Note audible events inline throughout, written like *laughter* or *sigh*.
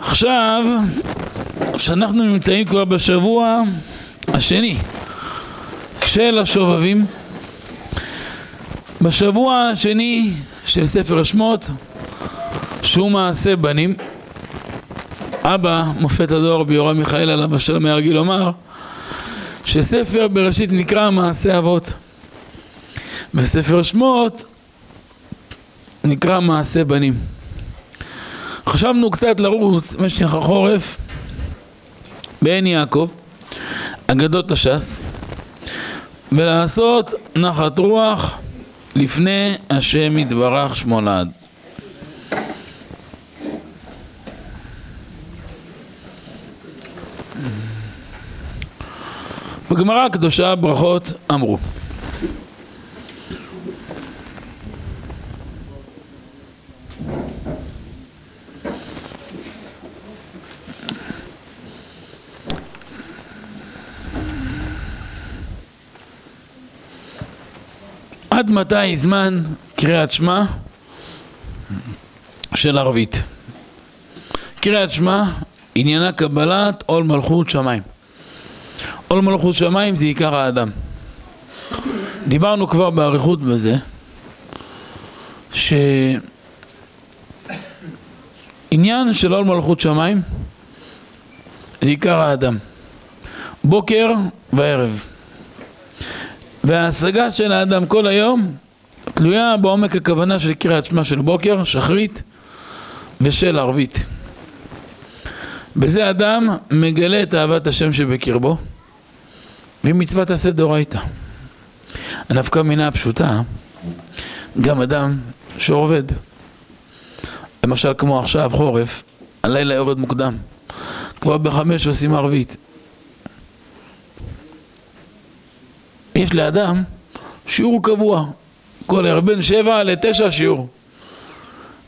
עכשיו, כשאנחנו נמצאים כבר בשבוע השני של השובבים, בשבוע השני של ספר השמות, שהוא מעשה בנים, אבא, מופת הדור ביורם מיכאל עליו השלום מהרגיל לומר שספר בראשית נקרא מעשה אבות. וספר שמות נקרא מעשה בנים. חשבנו קצת לרוץ במשך החורף בעין יעקב, אגדות הש"ס, ולעשות נחת רוח לפני השם יתברך שמונד. בגמרא הקדושה ברכות אמרו עד מתי זמן קריאת שמע של ערבית? קריאת שמע עניינה קבלת עול מלכות שמיים. עול מלכות שמיים זה עיקר האדם. דיברנו כבר באריכות בזה שעניין של עול מלכות שמיים זה עיקר האדם. בוקר וערב. וההשגה של האדם כל היום תלויה בעומק הכוונה של קריאת שמע של בוקר, שחרית ושל ערבית. בזה אדם מגלה את אהבת השם שבקרבו ומצוות עשה דאורייתא. הנפקא מינה הפשוטה, גם אדם שעובד. למשל כמו עכשיו חורף, הלילה יורד מוקדם, כבר בחמש עושים ערבית. יש לאדם שיעור קבוע, כל ערב בין שבע לתשע שיעור.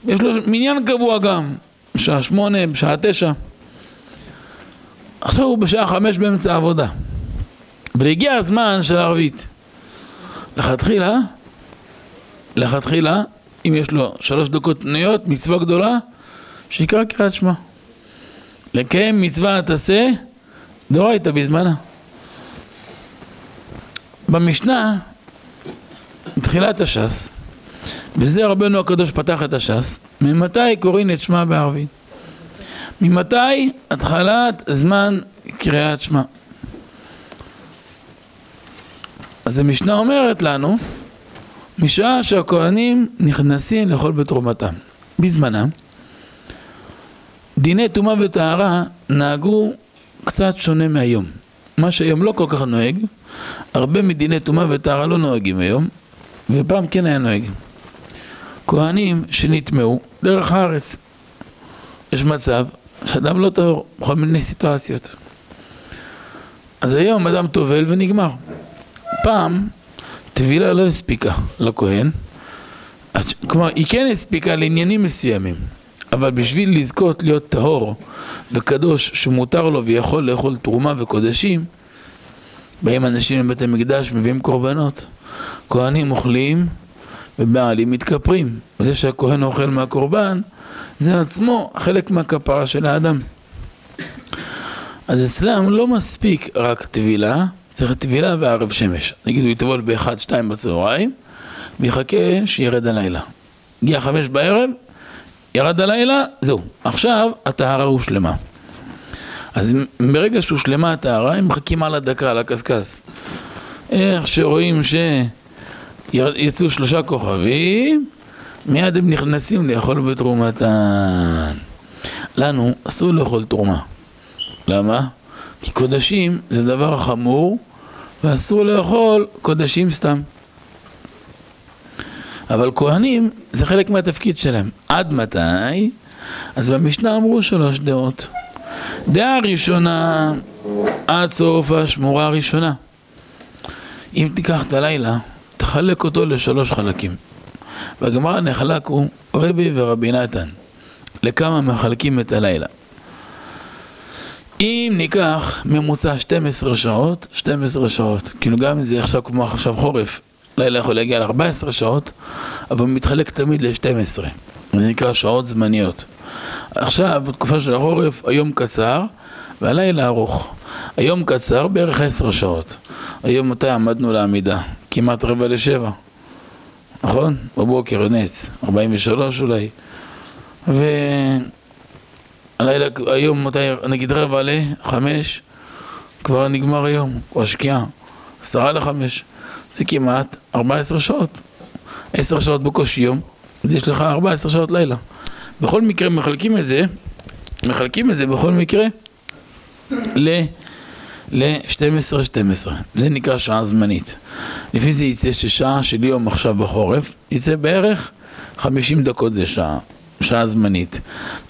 יש לו מניין קבוע גם, בשעה שמונה, בשעה תשע. עכשיו הוא בשעה חמש באמצע העבודה. והגיע הזמן של הערבית. לכתחילה, לכתחילה, אם יש לו שלוש דקות פנויות, מצווה גדולה, שיקרא קריאת שמע. לקיים מצוות עשה, דאורייתא בזמנה. במשנה, תחילת הש"ס, וזה רבנו הקדוש פתח את הש"ס, ממתי קוראים את שמע בערבית? ממתי התחלת זמן קריאת שמע? אז המשנה אומרת לנו, משעה שהכהנים נכנסים לאכול בתרומתם. בזמנם, דיני טומאה וטהרה נהגו קצת שונה מהיום. מה שהיום לא כל כך נוהג, הרבה מדיני טומאה וטהרה לא נוהגים היום, ופעם כן היה נוהג. כהנים שנטמעו דרך הארץ. יש מצב שאדם לא טהור בכל מיני סיטואציות. אז היום אדם טובל ונגמר. פעם טבילה לא הספיקה לכהן, כלומר היא כן הספיקה לעניינים מסוימים, אבל בשביל לזכות להיות טהור וקדוש שמותר לו ויכול לאכול תרומה וקודשים, באים אנשים לבית המקדש, מביאים קורבנות, כהנים אוכלים ובעלים מתכפרים. זה שהכהן אוכל מהקורבן, זה עצמו חלק מהכפרה של האדם. אז אצלם לא מספיק רק טבילה, צריך טבילה וערב שמש. נגיד הוא יטבול באחד, שתיים בצהריים, ויחכה שירד הלילה. הגיע חמש בערב, ירד הלילה, זהו. עכשיו הטהרה הושלמה. אז ברגע שהושלמה הטהרה, הם מחכים על הדקה, על הקשקש. איך שרואים שיצאו שלושה כוכבים, מיד הם נכנסים לאכול בתרומתן. לנו אסור לאכול תרומה. למה? כי קודשים זה דבר חמור, ואסור לאכול קודשים סתם. אבל כהנים זה חלק מהתפקיד שלהם. עד מתי? אז במשנה אמרו שלוש דעות. דעה ראשונה, עד סוף השמורה הראשונה. אם תיקח את הלילה, תחלק אותו לשלוש חלקים. והגמרא נחלק הוא רבי ורבי נתן. לכמה מחלקים את הלילה. אם ניקח ממוצע 12 שעות, 12 שעות, כאילו גם אם זה עכשיו כמו עכשיו חורף, לילה יכול להגיע ל-14 שעות, אבל מתחלק תמיד ל-12. זה נקרא שעות זמניות. עכשיו, בתקופה של החורף, היום קצר והלילה ארוך. היום קצר בערך עשר שעות. היום מתי עמדנו לעמידה? כמעט רבע לשבע. נכון? בבוקר נץ, 43 אולי. והלילה, היום מתי, נגיד רבע לחמש, כבר נגמר היום, כבר שקיעה, עשרה לחמש, זה כמעט 14 שעות. עשר שעות בקושי יום, אז יש לך 14 שעות לילה. בכל מקרה מחלקים את זה, מחלקים את זה בכל מקרה ל... ל-12-12, זה נקרא שעה זמנית. לפי זה יצא ששעה של יום עכשיו בחורף, יצא בערך 50 דקות זה שעה, שעה זמנית.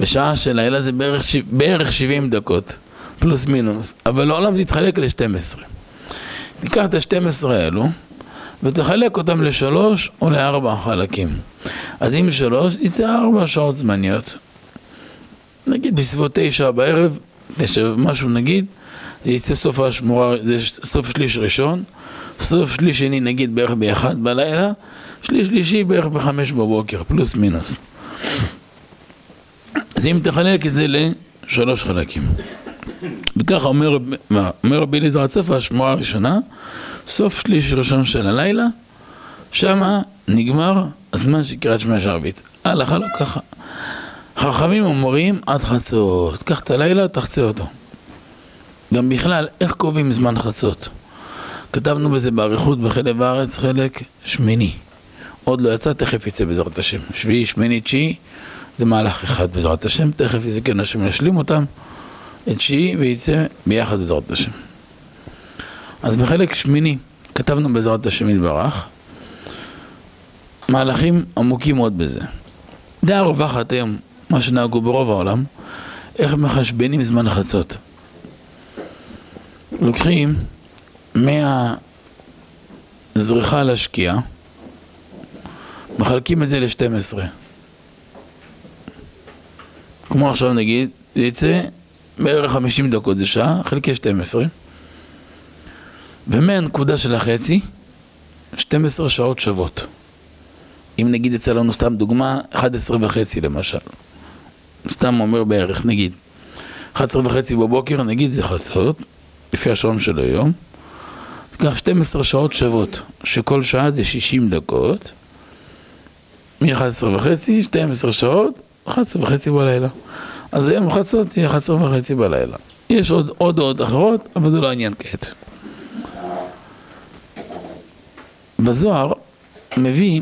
ושעה של לילה זה בערך, בערך 70 דקות, פלוס מינוס, אבל לעולם זה יתחלק ל-12. תיקח את ה-12 האלו ותחלק אותם לשלוש או לארבע חלקים. אז אם שלוש, יצא ארבע שעות זמניות. נגיד בסביבות תשע בערב, תשע ומשהו נגיד, זה יצא סוף השמורה, זה סוף שליש ראשון, סוף שליש שני נגיד בערך באחד בלילה, שליש שלישי בערך בחמש בבוקר, פלוס מינוס. אז אם תחלק את זה לשלוש חלקים. וככה אומר, אומר רבי אליעזר הצפה, השמועה הראשונה, סוף שליש ראשון של הלילה, שמה נגמר הזמן של קריאת שמע שרבית. הלכה לא ככה. חכמים אומרים עד חצות, קח את הלילה, תחצה אותו. גם בכלל, איך קובעים זמן חצות? כתבנו בזה באריכות בחלק הארץ, חלק שמיני. עוד לא יצא, תכף יצא בעזרת השם. שביעי, שמיני, תשיעי, זה מהלך אחד בעזרת השם, תכף יזכן השם ישלים אותם, את תשיעי ויצא ביחד בעזרת השם. אז בחלק שמיני כתבנו בעזרת השם יתברך מהלכים עמוקים מאוד בזה. דעה רווחת היום, מה שנהגו ברוב העולם, איך מחשבנים זמן חצות. לוקחים מהזריחה לשקיעה, מחלקים את זה ל-12. כמו עכשיו נגיד, זה יצא בערך 50 דקות זה שעה, חלקי 12. ומהנקודה של החצי, 12 שעות שוות. אם נגיד יצא לנו סתם דוגמה, 11 וחצי למשל. סתם אומר בערך, נגיד. 11 וחצי בבוקר, נגיד זה חצות, לפי השעון של היום. כך 12 שעות שוות, שכל שעה זה 60 דקות. מ-11 וחצי, 12 שעות, 11 וחצי בלילה. אז היום חצות יהיה 11 וחצי בלילה. יש עוד עוד אחרות, אבל זה לא העניין כעת. בזוהר מביא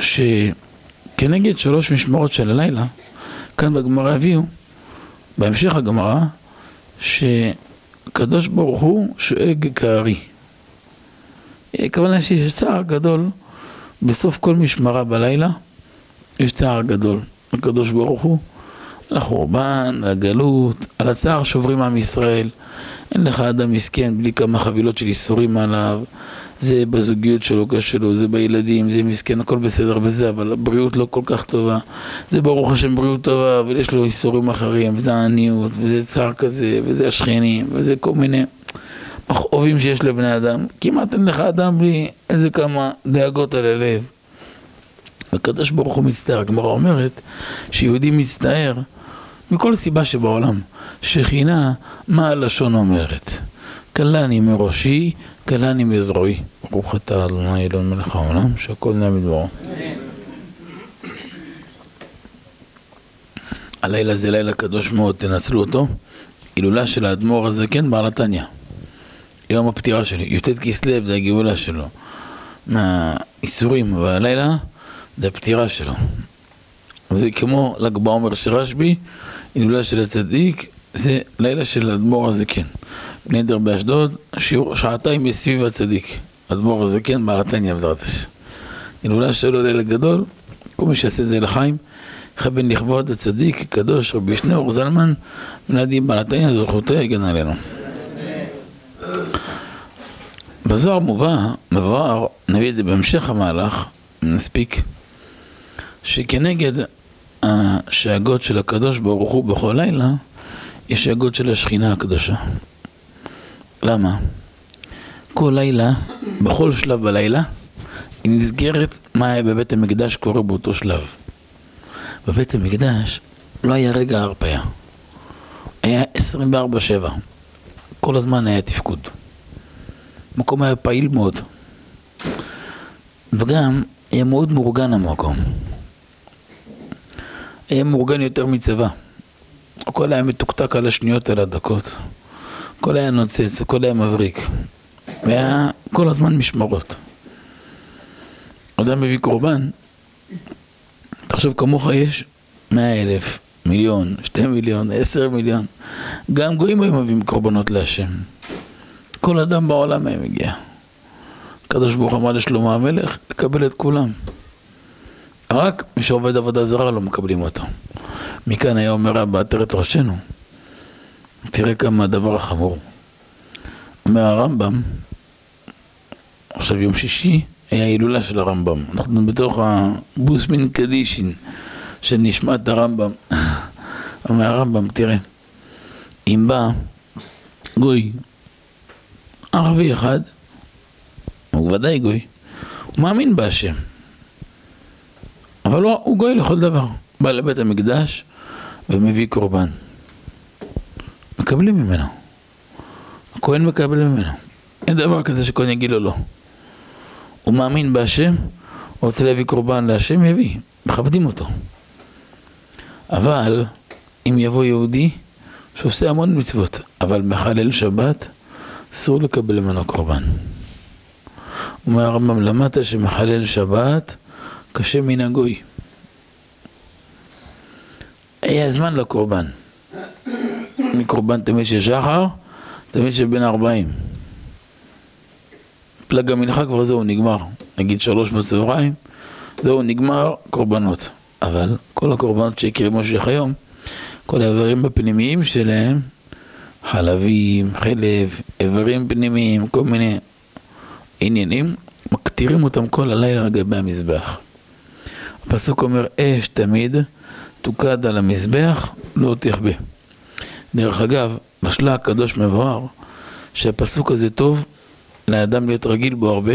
שכנגד שלוש משמרות של הלילה, כאן בגמרא הביאו, בהמשך הגמרא, שקדוש ברוך הוא שואג כארי. הכוונה שיש צער גדול בסוף כל משמרה בלילה, יש צער גדול. הקדוש ברוך הוא על הגלות, על הצער שעוברים עם ישראל. אין לך אדם מסכן בלי כמה חבילות של ייסורים עליו. זה בזוגיות שלו קשה לו, זה בילדים, זה מסכן, הכל בסדר בזה, אבל הבריאות לא כל כך טובה. זה ברוך השם בריאות טובה, אבל יש לו ייסורים אחרים, וזה העניות, וזה צער כזה, וזה השכנים, וזה כל מיני מכאובים שיש לבני אדם. כמעט אין לך אדם בלי איזה כמה דאגות על הלב. הקדוש ברוך הוא מצטער, הגמרא אומרת שיהודי מצטער מכל סיבה שבעולם. שכינה, מה הלשון אומרת? קלני מראשי, קלני מזרועי. ברוך אתה אדוני אלוהים מלך העולם, שהכל נהיה מדברו. הלילה זה לילה קדוש מאוד, תנצלו אותו. הילולה של האדמו"ר הזקן בעל התניא. יום הפטירה שלו, י"ט כסלו זה הגאולה שלו. מהאיסורים, והלילה זה הפטירה שלו. זה כמו ל"ג בעומר של רשב"י, הילולה של הצדיק, זה לילה של אדמו"ר הזקן. נדר באשדוד, שיעור שעתיים מסביב הצדיק. אדמו"ר הזקן, בעל התניא בעזרת. הילולה שלו לילה גדול, כל מי שיעשה את זה לחיים, חבל לכבוד הצדיק, הקדוש, רבי שניאור זלמן, מנדי בעל התניא, זכותו יגן עלינו. בזוהר מובא, מבואר, נביא את זה בהמשך המהלך, נספיק. שכנגד השאגות של הקדוש ברוך הוא בכל לילה, יש שאגות של השכינה הקדושה. למה? כל לילה, בכל שלב בלילה, היא נסגרת מה היה בבית המקדש קורה באותו שלב. בבית המקדש לא היה רגע הרפאיה. היה 24-7. כל הזמן היה תפקוד. המקום היה פעיל מאוד. וגם היה מאוד מאורגן המקום. היה מאורגן יותר מצבא. הכל היה מתוקתק על השניות, על הדקות. הכל היה נוצץ, הכל היה מבריק. והיה כל הזמן משמרות. אדם מביא קורבן, תחשוב כמוך יש מאה אלף, מיליון, שתי מיליון, עשר מיליון. גם גויים היו מביאים קורבנות להשם. כל אדם בעולם היה מגיע. הקדוש ברוך אמר לשלמה המלך, לקבל את כולם. רק מי שעובד עבודה זרה לא מקבלים אותו. מכאן היה אומר רבא, עטרת ראשנו. תראה כמה הדבר החמור. אומר הרמב"ם, עכשיו יום שישי היה הילולה של הרמב"ם. אנחנו בתוך הבוסמין קדישין של נשמת הרמב"ם. אומר הרמב"ם, תראה, אם בא גוי, ערבי אחד, הוא ודאי גוי, הוא מאמין בהשם. אבל לא, הוא גוי לכל דבר. בא לבית המקדש ומביא קורבן. מקבלים ממנו. הכהן מקבל ממנו. אין דבר כזה שכהן יגיד לו לא. הוא מאמין בהשם, הוא רוצה להביא קורבן להשם, יביא, מכבדים אותו. אבל אם יבוא יהודי שעושה המון מצוות, אבל מחלל שבת, אסור לקבל ממנו קורבן. אומר הרמב"ם, למדת שמחלל שבת קשה מן הגוי. היה זמן לקורבן. מקורבן תמיד של שחר, תמיד של בן ארבעים. פלג המנחה כבר זהו, נגמר. נגיד שלוש בצהריים, זהו, נגמר קורבנות. אבל כל הקורבנות שהקריב משה היום, כל האיברים הפנימיים שלהם, חלבים, חלב, איברים פנימיים, כל מיני עניינים, מקטירים אותם כל הלילה על גבי המזבח. הפסוק אומר, אש תמיד תוקד על המזבח, לא תכבה. דרך אגב, בשלה הקדוש מבואר שהפסוק הזה טוב לאדם להיות רגיל בו הרבה,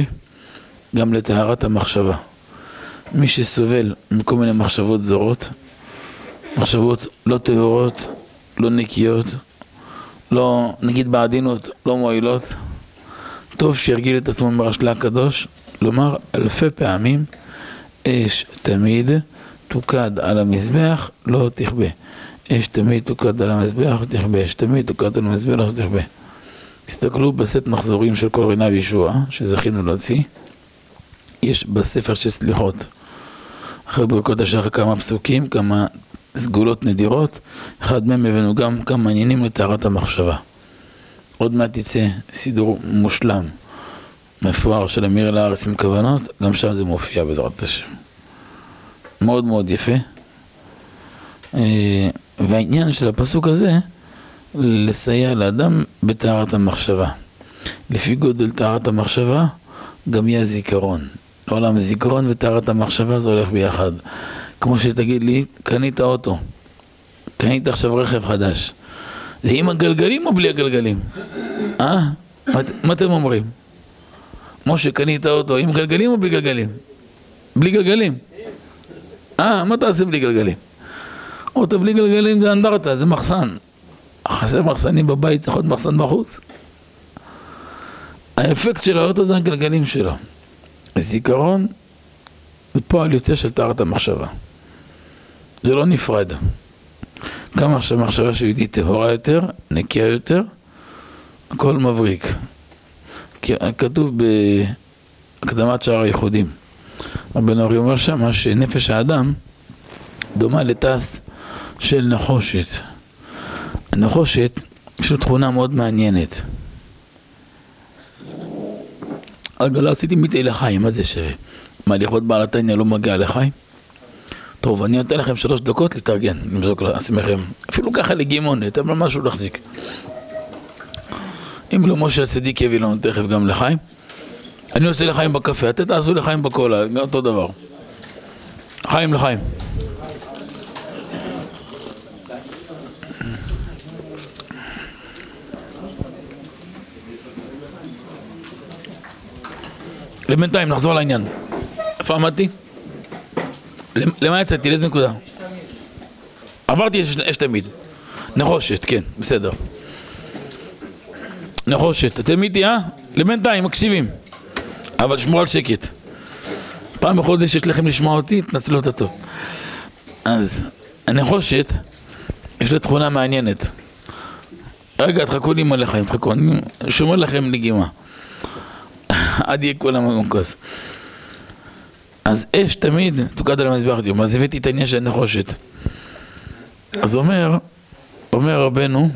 גם לטהרת המחשבה. מי שסובל מכל מיני מחשבות זרות, מחשבות לא טהורות, לא נקיות, לא, נגיד בעדינות, לא מועילות, טוב שירגיל את עצמו מרשלה הקדוש, לומר אלפי פעמים, אש תמיד תוקד על המזבח, לא תכבה. אש תמיד תוקד על המזבח, לא תכבה. אש תמיד תוקד על המזבח, לא תכבה. תסתכלו בסט מחזורים של כל רינה וישועה, שזכינו להוציא. יש בספר של סליחות, אחרי ברכות השחר כמה פסוקים, כמה סגולות נדירות, אחד מהם הבאנו גם כמה עניינים לטהרת המחשבה. עוד מעט יצא סידור מושלם, מפואר של אמיר אל הארץ עם כוונות, גם שם זה מופיע בעזרת השם. מאוד מאוד יפה. אה, והעניין של הפסוק הזה, לסייע לאדם בטהרת המחשבה. לפי גודל טהרת המחשבה, גם יהיה זיכרון. לעולם זיכרון וטהרת המחשבה זה הולך ביחד. כמו שתגיד לי, קנית אוטו, קנית עכשיו רכב חדש. זה עם הגלגלים או בלי הגלגלים? אה? מה, מה אתם אומרים? משה, קנית אוטו עם גלגלים או בלי גלגלים? בלי גלגלים. אה, מה תעשה בלי גלגלים? אוטו בלי גלגלים זה אנדרטה, זה מחסן. חסר מחסנים בבית, צריך עוד מחסן בחוץ. האפקט של האוטו זה הגלגלים שלו. זיכרון זה פועל יוצא של טהרת המחשבה. זה לא נפרד. כמה שהמחשבה של יהודי טהורה יותר, נקייה יותר, הכל מבריק. כתוב בהקדמת שער הייחודים. רבי נורי אומר שמה שנפש האדם דומה לתס של נחושת. הנחושת, יש לו תכונה מאוד מעניינת. רגע, לא עשיתי מיתי לחיים, מה זה שווה? מה, לכבוד בעל התניא לא מגיע לחיים? טוב, אני נותן לכם שלוש דקות לתרגן, למזוק לעצמכם. אפילו ככה לגימון, אתם לא משהו להחזיק. אם לא משה הצדיק יביא לנו תכף גם לחיים. אני עושה לחיים בקפה, אתם תעשו לחיים בקולה, גם אותו דבר. חיים לחיים. לבינתיים נחזור לעניין. איפה עמדתי? למה יצאתי? לאיזה נקודה? עברתי אש תמיד. נחושת, כן, בסדר. נחושת. אתם איתי, אה? לבינתיים, מקשיבים. אבל שמור על שקט. פעם בחודש יש לכם לשמוע אותי, תנצלו אותה טוב. אז הנחושת, יש לה תכונה מעניינת. רגע, תחכו לי מלא חיים, תחכו, אני שומר לכם נגימה. *laughs* עד יהיה כל המקום כוס. אז אש תמיד תוקד על המזבח דיום, אז הבאתי את העניין של הנחושת. אז אומר, אומר רבנו,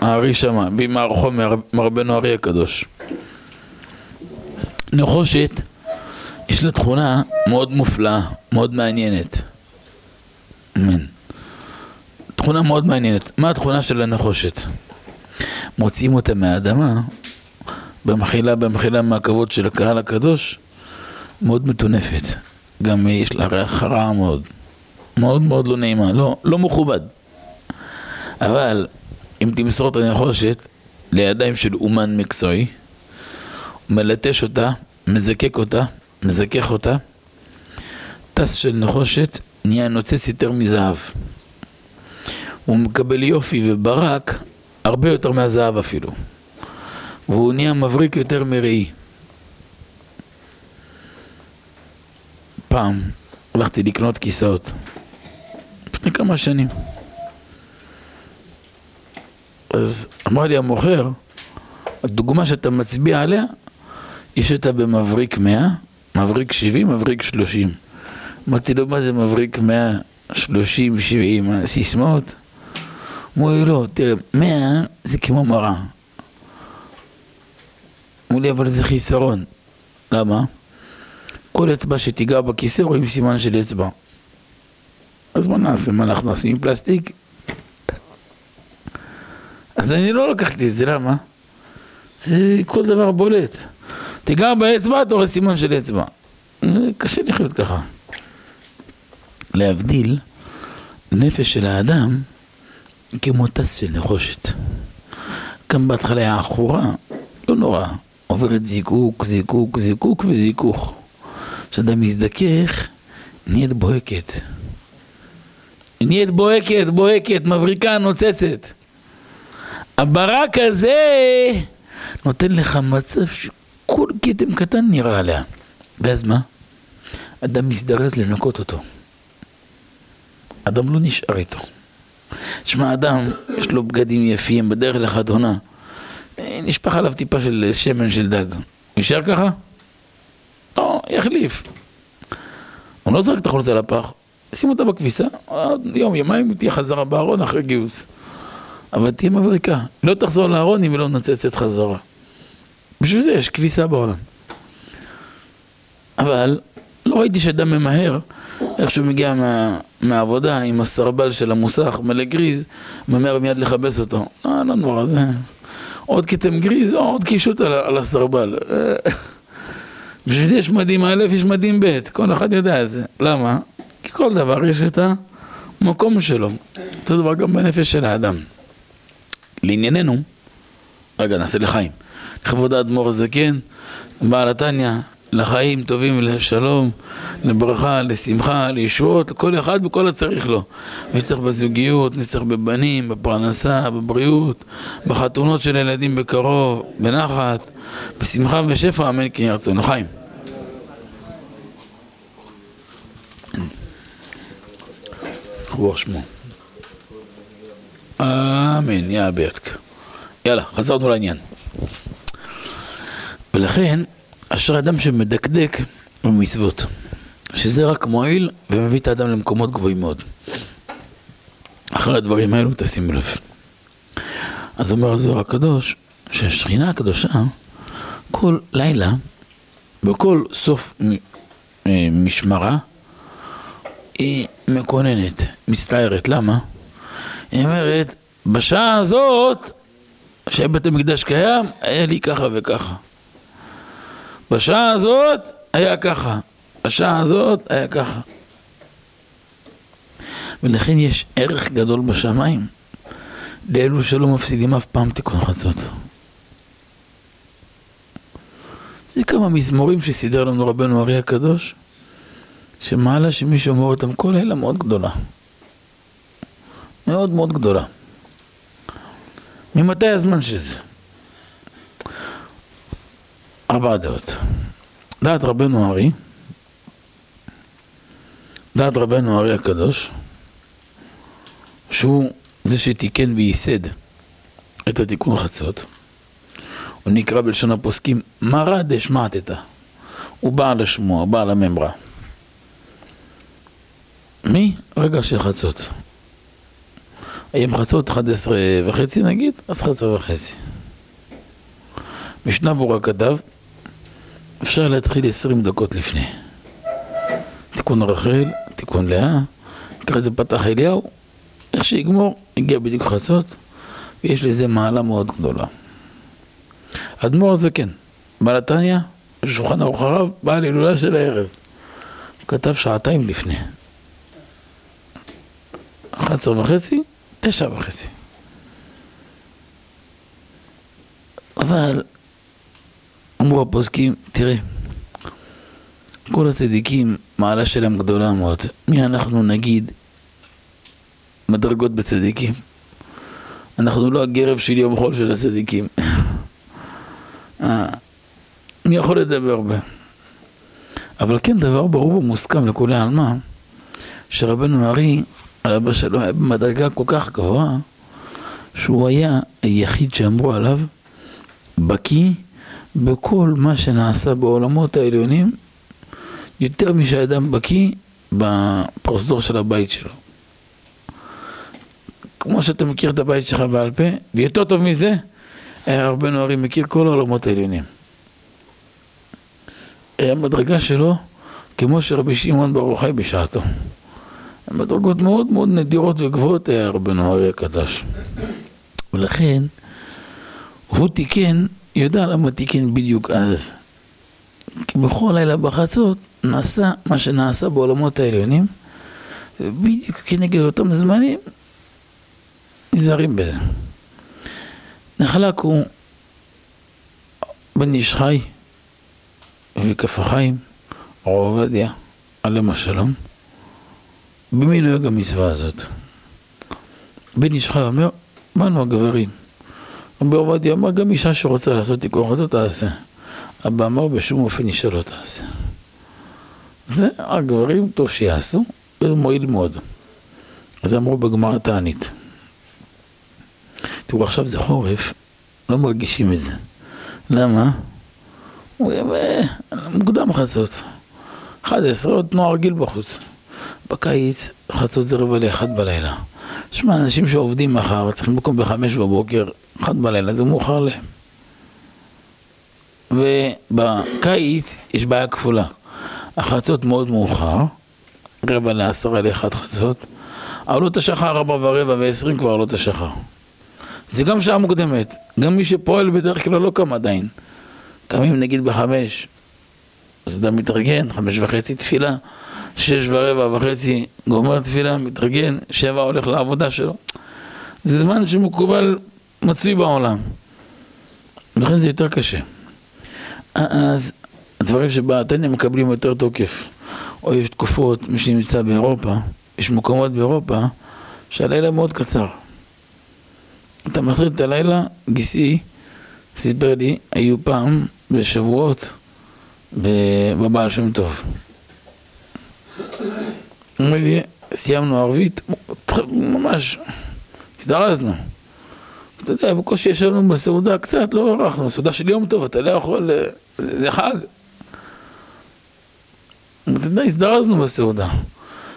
הארי שמה, במערכו מרבנו הארי הקדוש. נחושת, יש לה תכונה מאוד מופלאה, מאוד מעניינת. אמן. תכונה מאוד מעניינת. מה התכונה של הנחושת? מוציאים אותה מהאדמה, במחילה, במחילה מהכבוד של הקהל הקדוש, מאוד מטונפת. גם יש לה ריח רע מאוד. מאוד מאוד לא נעימה, לא, לא מכובד. אבל אם תמסור את הנחושת לידיים של אומן מקצועי, מלטש אותה, מזקק אותה, מזכך אותה, טס של נחושת נהיה נוצץ יותר מזהב. הוא מקבל יופי וברק הרבה יותר מהזהב אפילו. והוא נהיה מבריק יותר מראי. פעם הלכתי לקנות כיסאות, לפני כמה שנים. אז אמר לי המוכר, הדוגמה שאתה מצביע עליה, יש אותה במבריק 100, מבריק 70, מבריק 30. אמרתי לו, מה זה מבריק 100, 30, 70, הסיסמאות? אמרו לי, לא, תראה, 100 זה כמו מראה. אמרו לי, אבל זה חיסרון. למה? כל אצבע שתיגע בכיסא רואים סימן של אצבע. אז מה נעשה? מה אנחנו עושים עם פלסטיק? אז אני לא לקחתי את זה, למה? זה כל דבר בולט. תיגע באצבע, אתה רואה סימן של אצבע. קשה לחיות ככה. להבדיל, נפש של האדם כמו טס של נחושת. גם בהתחלה היה עכורה, לא נורא, עוברת זיקוק, זיקוק, זיקוק וזיכוך. כשאדם מזדכך, נהיית בוהקת. נהיית בוהקת, בוהקת, מבריקה, נוצצת. הברק הזה נותן לך מצב שכל כתם קטן נראה עליה. ואז מה? אדם מזדרז לנקות אותו. אדם לא נשאר איתו. תשמע, אדם, יש לו בגדים יפים, בדרך לחתונה, נשפך עליו טיפה של שמן של דג. נשאר ככה? לא, יחליף. הוא לא זרק את החולצה לפח, שים אותה בכביסה, יום, יומיים תהיה חזרה בארון אחרי גיוס. אבל תהיה מבריקה. לא תחזור לארון אם היא לא נוצצת חזרה. בשביל זה יש כביסה בעולם. אבל לא ראיתי שאדם ממהר, איך שהוא מגיע מה, מהעבודה עם הסרבל של המוסך מלא גריז, ממהר מיד לכבס אותו. לא, לא נורא, זה... עוד כתם גריז, עוד קישוט על, על הסרבל. *laughs* בשביל זה יש מדים א', יש מדים ב', כל אחד יודע את זה. למה? כי כל דבר יש את המקום שלו. אותו דבר גם בנפש של האדם. לענייננו, רגע, נעשה לחיים. לכבוד האדמו"ר הזקן, בעל התניא, לחיים טובים ולשלום, לברכה, לשמחה, לישועות, לכל אחד וכל הצריך לו. מי שצריך בזוגיות, מי שצריך בבנים, בפרנסה, בבריאות, בחתונות של הילדים בקרוב, בנחת, בשמחה ושפע, אמן כן ירצון. לחיים. רוח שמו. אמן, יא ברטק. יאללה, חזרנו לעניין. ולכן, אשר אדם שמדקדק במצוות, שזה רק מועיל ומביא את האדם למקומות גבוהים מאוד. אחרי הדברים האלו תשימו לב. אז אומר הזוהר הקדוש, שהשכינה הקדושה, כל לילה, בכל סוף אה, משמרה, היא מקוננת, מסתערת. למה? היא אומרת, בשעה הזאת, שבית המקדש קיים, היה לי ככה וככה. בשעה הזאת היה ככה, בשעה הזאת היה ככה. ולכן יש ערך גדול בשמיים לאלו שלא מפסידים אף פעם תיקון חצות. זה כמה מזמורים שסידר לנו רבנו ארי הקדוש, שמעלה שמישהו אומר אותם כל לילה מאוד גדולה. מאוד מאוד גדולה. ממתי הזמן של זה? ארבע דעות. דעת רבנו ארי, דעת רבנו ארי הקדוש, שהוא זה שתיקן וייסד את התיקון חצות. הוא נקרא בלשון הפוסקים מרא דשמטתא. הוא בעל השמוע, בעל הממרה. מי? רגע של חצות. היום חצות 11 וחצי נגיד, אז 11 וחצי. משנה ברורה כתב, אפשר להתחיל 20 דקות לפני. תיקון רחל, תיקון לאה, נקרא לזה פתח אליהו, איך שיגמור, הגיע בדיוק חצות, ויש לזה מעלה מאוד גדולה. אדמו"ר הזקן, בעל התניא, שולחן ערוך הרב, בעל הילולה של הערב. כתב שעתיים לפני. 11 וחצי, תשע וחצי. אבל אמרו הפוסקים, תראה, כל הצדיקים, מעלה שלהם גדולה מאוד. מי אנחנו נגיד מדרגות בצדיקים? אנחנו לא הגרב של יום חול של הצדיקים. *laughs* אה, אני יכול לדבר הרבה. אבל כן דבר ברור ומוסכם לכולי עלמא, שרבנו ארי, על אבא שלו, היה במדרגה כל כך גבוהה, שהוא היה היחיד שאמרו עליו, בקיא בכל מה שנעשה בעולמות העליונים, יותר משאדם בקיא בפרסדור של הבית שלו. כמו שאתה מכיר את הבית שלך בעל פה, ויותר טוב מזה, היה רבנו ארי מכיר כל העולמות העליונים. היה מדרגה שלו כמו שרבי שמעון ברוך חי בשעתו. מדרגות מאוד מאוד נדירות וגבוהות היה רבנו ארי הקדוש. ולכן הוא תיקן, יודע למה תיקן בדיוק אז. כי בכל לילה בחצות נעשה מה שנעשה בעולמות העליונים, ובדיוק כנגד אותם זמנים נזהרים בזה. נחלק הוא בן איש חי וכף החיים, עובדיה, עליהם השלום, במי נוהג המצווה הזאת? בן איש חי אומר, באנו הגברים. רבי עובדיה אמר, גם אישה שרוצה לעשות תיקון חצות תעשה. אבא אמר, בשום אופן אישה לא תעשה. זה הגברים, טוב שיעשו, זה מועיל מאוד. אז אמרו בגמר תענית. תראו, עכשיו זה חורף, לא מרגישים את זה. למה? מוקדם חצות. 11 עוד תנועה רגיל בחוץ. בקיץ חצות זה רבע לאחד בלילה. שמע, אנשים שעובדים מחר צריכים לקום בחמש בבוקר, אחת בלילה, זה מאוחר להם. ובקיץ יש בעיה כפולה. החצות מאוד מאוחר, רבע לעשרה לאחד חצות, עלות השחר ארבע ורבע ועשרים כבר עלות השחר. זה גם שעה מוקדמת, גם מי שפועל בדרך כלל לא קם עדיין. קמים נגיד בחמש, אז אתה מתארגן, חמש וחצי תפילה, שש ורבע וחצי גומר תפילה, מתארגן, שבע הולך לעבודה שלו. זה זמן שמקובל, מצוי בעולם. לכן זה יותר קשה. אז הדברים שבעתניה מקבלים יותר תוקף, או יש תקופות, מי שנמצא באירופה, יש מקומות באירופה שהלילה מאוד קצר. אתה מתחיל את הלילה, גיסי סיפר לי, היו פעם בשבועות בבעל שם טוב. אומר לי, סיימנו ערבית, ממש, הזדרזנו. אתה יודע, בקושי ישבנו בסעודה קצת, לא ערכנו, סעודה של יום טוב, אתה לא יכול, זה חג. אתה יודע, הזדרזנו בסעודה.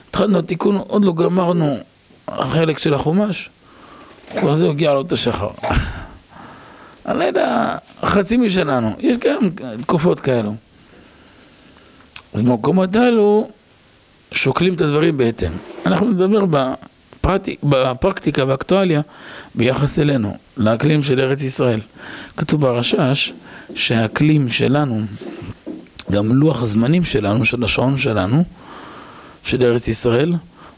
התחלנו תיקון, עוד לא גמרנו החלק של החומש, כבר זה הגיע לאותו שחר. הלילה חצי משלנו, יש גם תקופות כאלו. אז במקומות האלו שוקלים את הדברים בהתאם. אנחנו נדבר בפרקטיק, בפרקטיקה והאקטואליה ביחס אלינו, לאקלים של ארץ ישראל. כתוב ברשש שהאקלים שלנו, גם לוח הזמנים שלנו, של השעון שלנו, של ארץ ישראל,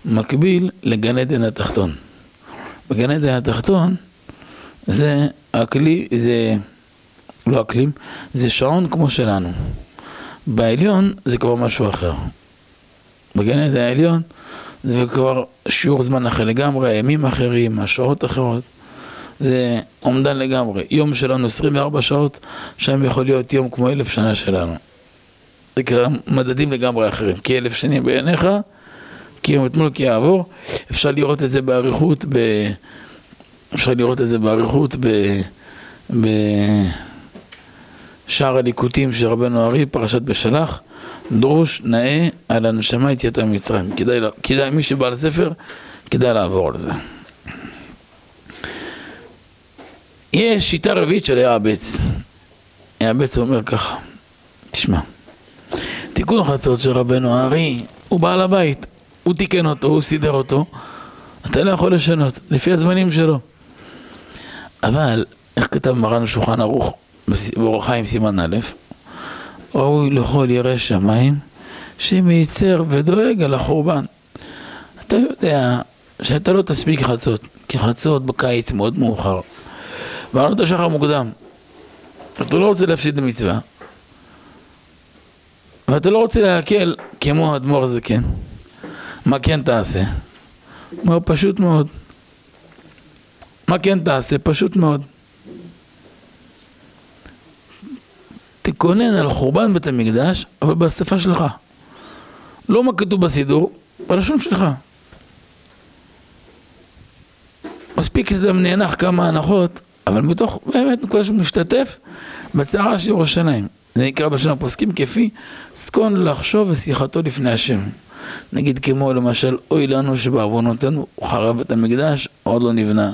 מקביל לגן עדן התחתון. בגן עדן התחתון זה אקלים, זה לא אקלים, זה שעון כמו שלנו. בעליון זה כבר משהו אחר. בגן עדן העליון, זה כבר שיעור זמן אחר לגמרי, הימים אחרים, השעות אחרות. זה אומדן לגמרי. יום שלנו 24 שעות, שם יכול להיות יום כמו אלף שנה שלנו. זה כבר מדדים לגמרי אחרים. כי אלף שנים בעיניך, כי יום אתמול כי יעבור. אפשר לראות את זה באריכות, ב... אפשר לראות את זה באריכות ב... בשער הליקוטים של רבנו ארי, פרשת בשלח. דרוש נאה על הנשמה יציאת ממצרים. כדאי, כדאי, מי שבעל ספר, כדאי לעבור על זה. יש שיטה רביעית של יעבץ. יעבץ אומר ככה, תשמע, תיקון חצות של רבנו הארי, הוא בעל הבית, הוא תיקן אותו, הוא סידר אותו, אתה לא יכול לשנות, לפי הזמנים שלו. אבל, איך כתב מרן השולחן ערוך, באורח חיים סימן א', ראוי לכל ירא שמיים, שמייצר ודואג על החורבן. אתה יודע שאתה לא תספיק חצות, כי חצות בקיץ מאוד מאוחר. ועלות השחר מוקדם. אתה לא רוצה להפסיד במצווה. ואתה לא רוצה להקל כמו האדמו"ר הזקן. מה כן תעשה? אומר פשוט מאוד. מה כן תעשה? פשוט מאוד. תכונן על חורבן בית המקדש, אבל בשפה שלך. לא מה כתוב בסידור, בלשון שלך. מספיק שאדם נאנח כמה הנחות, אבל מתוך באמת נקודה שהוא משתתף בצערה של ירושלים. זה נקרא בשם הפוסקים כפי סקון לחשוב ושיחתו לפני השם. נגיד כמו למשל, אוי לנו שבעוונותינו חרב את המקדש, עוד לא נבנה.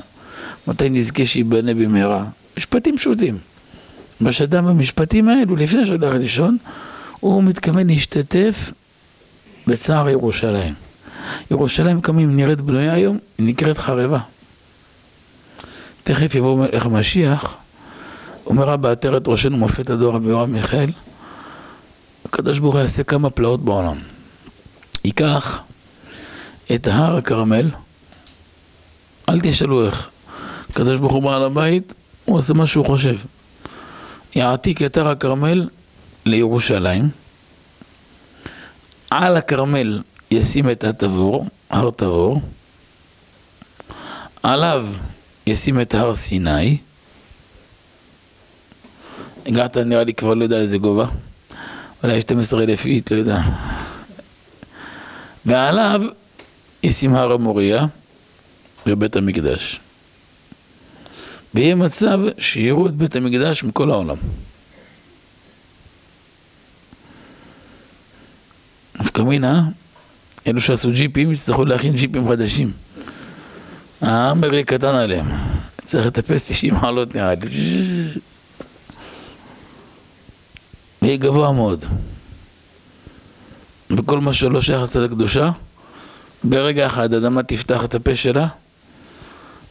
מתי נזכה שייבנה במהרה? משפטים פשוטים. מה שאדם במשפטים האלו, לפני שהולך לישון, הוא מתכוון להשתתף בצער ירושלים. ירושלים היא נראית בנויה היום, היא נקראת חרבה. תכף יבוא מלך המשיח, אומר רבא עטרת ראשנו מופת הדור רבי יורם מיכאל, הקדוש ברוך הוא יעשה כמה פלאות בעולם. ייקח את הר הכרמל, אל תשאלו איך, הקדוש ברוך הוא בעל הבית, הוא עושה מה שהוא חושב. יעתיק את הר הכרמל לירושלים, על הכרמל ישים את התבור, הר תבור, עליו ישים את הר סיני, הגעת נראה לי כבר לא יודע איזה גובה, אולי 12 אלף איט, לא יודע. ועליו ישים הר המוריה ובית המקדש. ויהיה מצב שיראו את בית המקדש מכל העולם. נפקא מינה, אלו שעשו ג'יפים יצטרכו להכין ג'יפים חדשים. האמרי קטן עליהם. צריך לטפס 90 מעלות נראה לי. יהיה גבוה מאוד. וכל מה שלא שייך לצד הקדושה, ברגע אחד אדמה תפתח את הפה שלה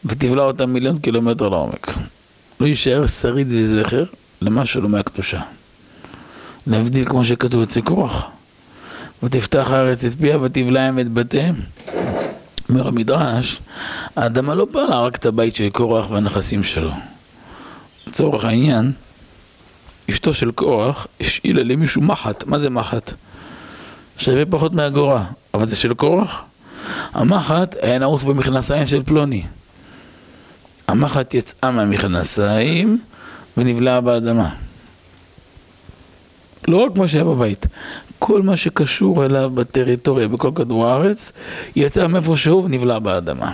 ותבלע אותה מיליון קילומטר לעומק. לא יישאר שריד וזכר למה שלא מהקדושה. להבדיל כמו שכתוב אצל קורח. ותפתח הארץ את פיה ותבלע את בתיהם. אומר המדרש, האדמה לא פעלה רק את הבית של קורח והנכסים שלו. לצורך העניין, אשתו של קורח השאילה למישהו מחט. מה זה מחט? שווה פחות מאגורה, אבל זה של קורח. המחט היה נעוץ במכנסיים של פלוני. המחט יצאה מהמכנסיים ונבלעה באדמה. לא רק מה שהיה בבית, כל מה שקשור אליו בטריטוריה, בכל כדור הארץ, יצא מאיפה שהוא ונבלע באדמה.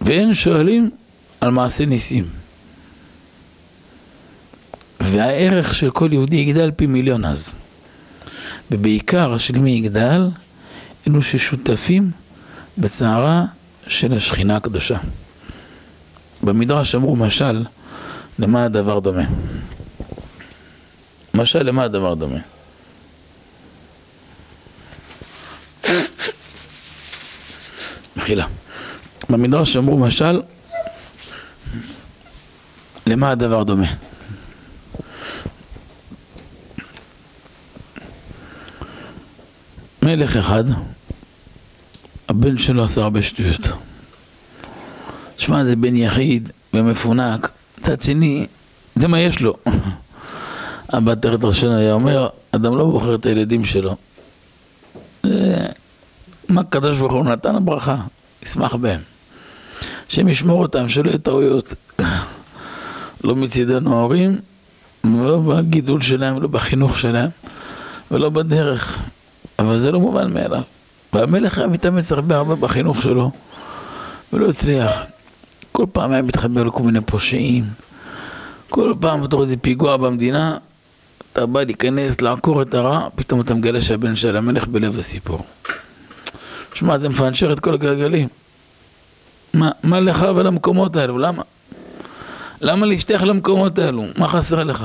ואין שואלים על מעשה ניסים. והערך של כל יהודי יגדל פי מיליון אז. ובעיקר של מי יגדל? אלו ששותפים בצערה של השכינה הקדושה. במדרש אמרו משל, למה הדבר דומה? משל למה הדבר דומה? מחילה. במדרש אמרו משל, למה הדבר דומה? מלך אחד, הבן שלו עשה הרבה שטויות. שמע, זה בן יחיד ומפונק. מצד שני, זה מה יש לו. אבא תרת ראשון היה אומר, אדם לא בוחר את הילדים שלו. מה הקדוש ברוך הוא נתן ברכה, ישמח בהם. השם ישמור אותם, שלא יהיו טעויות. לא מצידנו ההורים, לא בגידול שלהם, לא בחינוך שלהם, ולא בדרך. אבל זה לא מובן מאליו. והמלך חייב להתאמץ הרבה הרבה בחינוך שלו, ולא הצליח. כל פעם היה מתחבר לכל מיני פושעים. כל פעם אתה רואה איזה פיגוע במדינה, אתה בא להיכנס, לעקור את הרע, פתאום אתה מגלה שהבן של המלך בלב הסיפור. שמע, זה מפנצ'ר את כל הגלגלים. מה, מה לך ולמקומות האלו? למה? למה להשתייך למקומות האלו? מה חסר לך?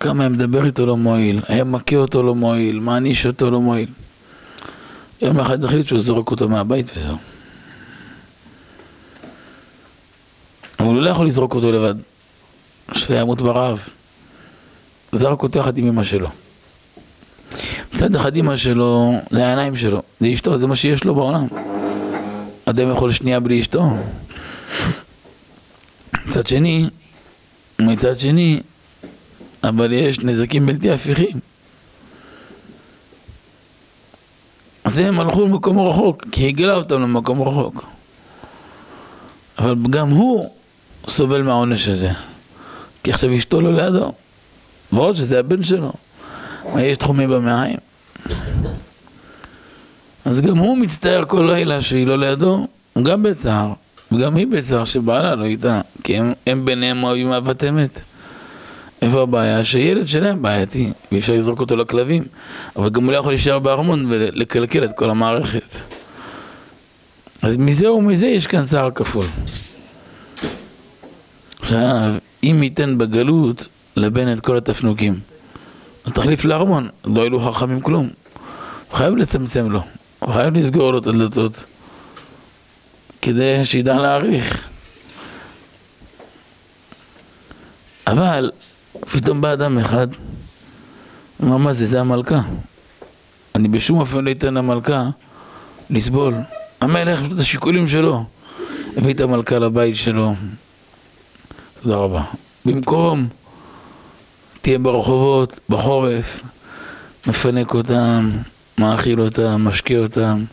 כמה היה מדבר איתו לא מועיל, היה מכה אותו לא מועיל, מעניש אותו לא מועיל. יום אחד החליט שהוא זורק אותו מהבית וזהו. אבל הוא לא יכול לזרוק אותו לבד, שימות ברעב. זרק אותו יחד עם אמא שלו. מצד אחד אמא שלו, זה העיניים שלו, זה אשתו, זה מה שיש לו בעולם. אדם יכול שנייה בלי אשתו. מצד שני, מצד שני, אבל יש נזקים בלתי הפיכים. אז הם הלכו למקום רחוק, כי הגלה אותם למקום רחוק. אבל גם הוא סובל מהעונש הזה. כי עכשיו אשתו לא לידו. ועוד שזה הבן שלו. יש תחומים במעיים? אז גם הוא מצטער כל לילה שהיא לא לידו, הוא גם בצער, וגם היא בצער שבעלה לא איתה, כי הם, הם ביניהם אוהבים אהבת אמת. איפה הבעיה? שילד שלהם בעייתי, ואי אפשר לזרוק אותו לכלבים, אבל גם הוא לא יכול להישאר בארמון ולקלקל את כל המערכת. אז מזה ומזה יש כאן צער כפול. עכשיו, אם ייתן בגלות לבן את כל התפנוקים, אז תחליף לארמון, לא יהיו לו חכמים כלום. הוא חייב לצמצם לו, הוא חייב לסגור לו את הדלתות, כדי שידע להעריך. אבל פתאום בא אדם אחד, אמר מה זה, זה המלכה. אני בשום אופן לא אתן למלכה לסבול. המלך, יש לו את השיקולים שלו. הביא את המלכה לבית שלו. תודה רבה. במקום, תהיה ברחובות, בחורף, מפנק אותם, מאכיל אותם, משקה אותם,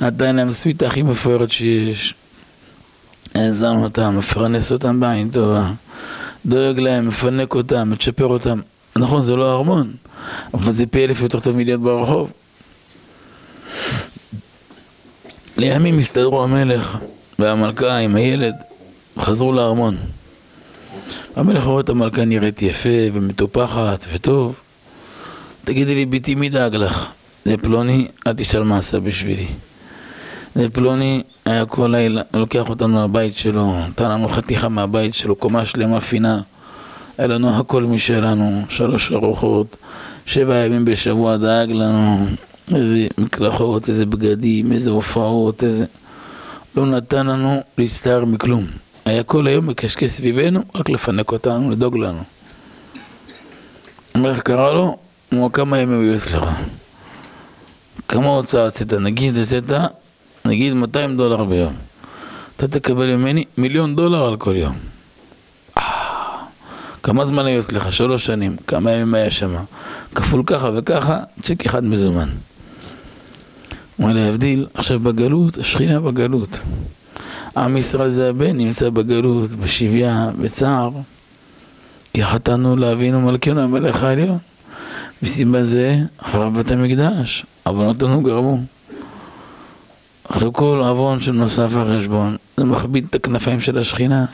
נתן להם סוויטה הכי מפוארת שיש, האזן אותם, מפרנס אותם בעין טובה, דואג להם, מפנק אותם, מצ'פר אותם. נכון, זה לא ארמון, אבל זה פי אלף יותר טוב מלהיות ברחוב. לימים הסתדרו המלך והמלכה עם הילד, חזרו לארמון. המלך רואה את המלכה נראית יפה ומטופחת וטוב. תגידי לי, ביתי, מי דאג לך? זה פלוני, אל תשאל מה עשה בשבילי. זה פלוני היה כל לילה, לוקח אותנו מהבית שלו, נתן לנו חתיכה מהבית שלו, קומה שלמה פינה. היה לנו הכל משלנו, שלוש ארוחות, שבע ימים בשבוע דאג לנו, איזה מקלחות, איזה בגדים, איזה הופעות, איזה... לא נתן לנו להסתער מכלום. היה כל היום מקשקש סביבנו, רק לפנק אותנו, לדאוג לנו. המלך קרא לו, הוא אמר כמה ימים הוא אצלך. כמה הוצאה עשית? נגיד עשית, נגיד 200 דולר ביום. אתה תקבל ממני מיליון דולר על כל יום. כמה זמן היו אצלך? שלוש שנים. כמה ימים היה שמה? כפול ככה וככה, צ'ק אחד מזומן. הוא אומר להבדיל, עכשיו בגלות, השכינה בגלות. עם ישראל זה הבן, נמצא בגלות, בשביה, בצער. כי חטאנו לאבינו מלכנו המלך העליון. מסיבה זה חרב בית המקדש, עוונותינו גרמו. אחרי כל עוון שנוסף החשבון, זה מכביד את הכנפיים של השכינה.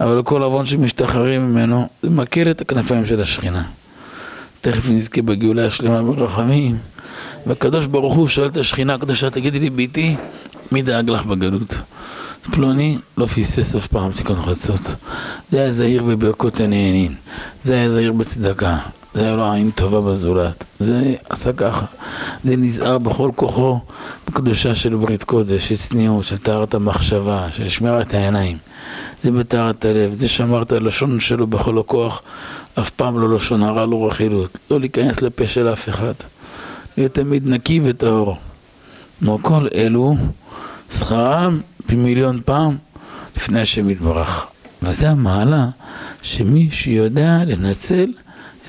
אבל כל עוון שמשתחררים ממנו, זה מקל את הכנפיים של השכינה. תכף נזכה בגאולה השלמה ברחמים. והקדוש ברוך הוא שואל את השכינה הקדושה, תגידי לי, ביתי, מי דאג לך בגלות? פלוני לא פספס אף פעם תיקון חצות. זה היה זהיר בברכות הנהנין. זה היה זהיר בצדקה. זה היה לו עין טובה בזולת. זה עשה ככה. זה נזהר בכל כוחו בקדושה של ברית קודש, של צניעות, של טהרת המחשבה, של שמירת העיניים. זה בטהרת הלב, זה שמר את הלשון שלו בכל הכוח, אף פעם לא לשון הרע, לא רכילות. לא להיכנס לפה של אף אחד. להיות תמיד נקי וטהור. כמו כל אלו, שכרם מיליון פעם לפני השם יתברך. וזה המעלה שמי שיודע לנצל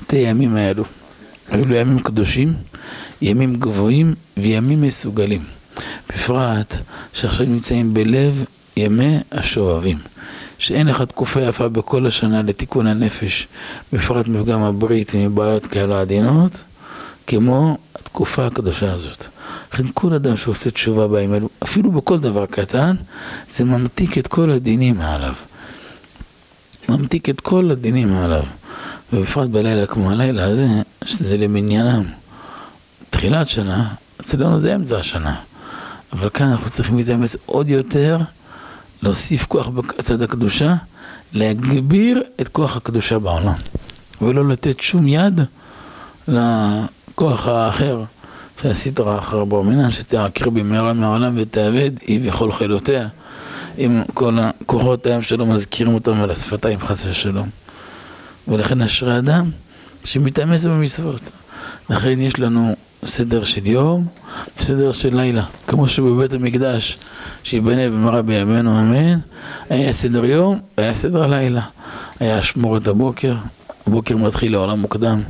את הימים האלו. היו לו ימים קדושים, ימים גבוהים וימים מסוגלים. בפרט שעכשיו נמצאים בלב ימי השואבים. שאין לך תקופה יפה בכל השנה לתיקון הנפש, בפרט מפגם הברית ומבעיות כאלה עדינות, כמו התקופה הקדושה הזאת. לכן כל אדם שעושה תשובה בימים אלו, אפילו בכל דבר קטן, זה ממתיק את כל הדינים מעליו. ממתיק את כל הדינים מעליו. ובפרט בלילה כמו הלילה הזה, שזה למניינם. תחילת שנה, אצלנו זה אמצע השנה. אבל כאן אנחנו צריכים להתאמץ עוד יותר, להוסיף כוח בצד הקדושה, להגביר את כוח הקדושה בעולם. ולא לתת שום יד לכוח האחר. שהסדרה אחר בו מינן שתעקר במהרה מהעולם ותאבד היא וכל חילותיה אם כל הכוחות הים שלו מזכירים אותם על השפתיים חס ושלום. ולכן אשרי אדם שמתאמץ במצוות. לכן יש לנו סדר של יום וסדר של לילה. כמו שבבית המקדש שיבנה במהרה בימינו אמן. היה סדר יום והיה סדר לילה. היה שמורת הבוקר הבוקר מתחיל לעולם מוקדם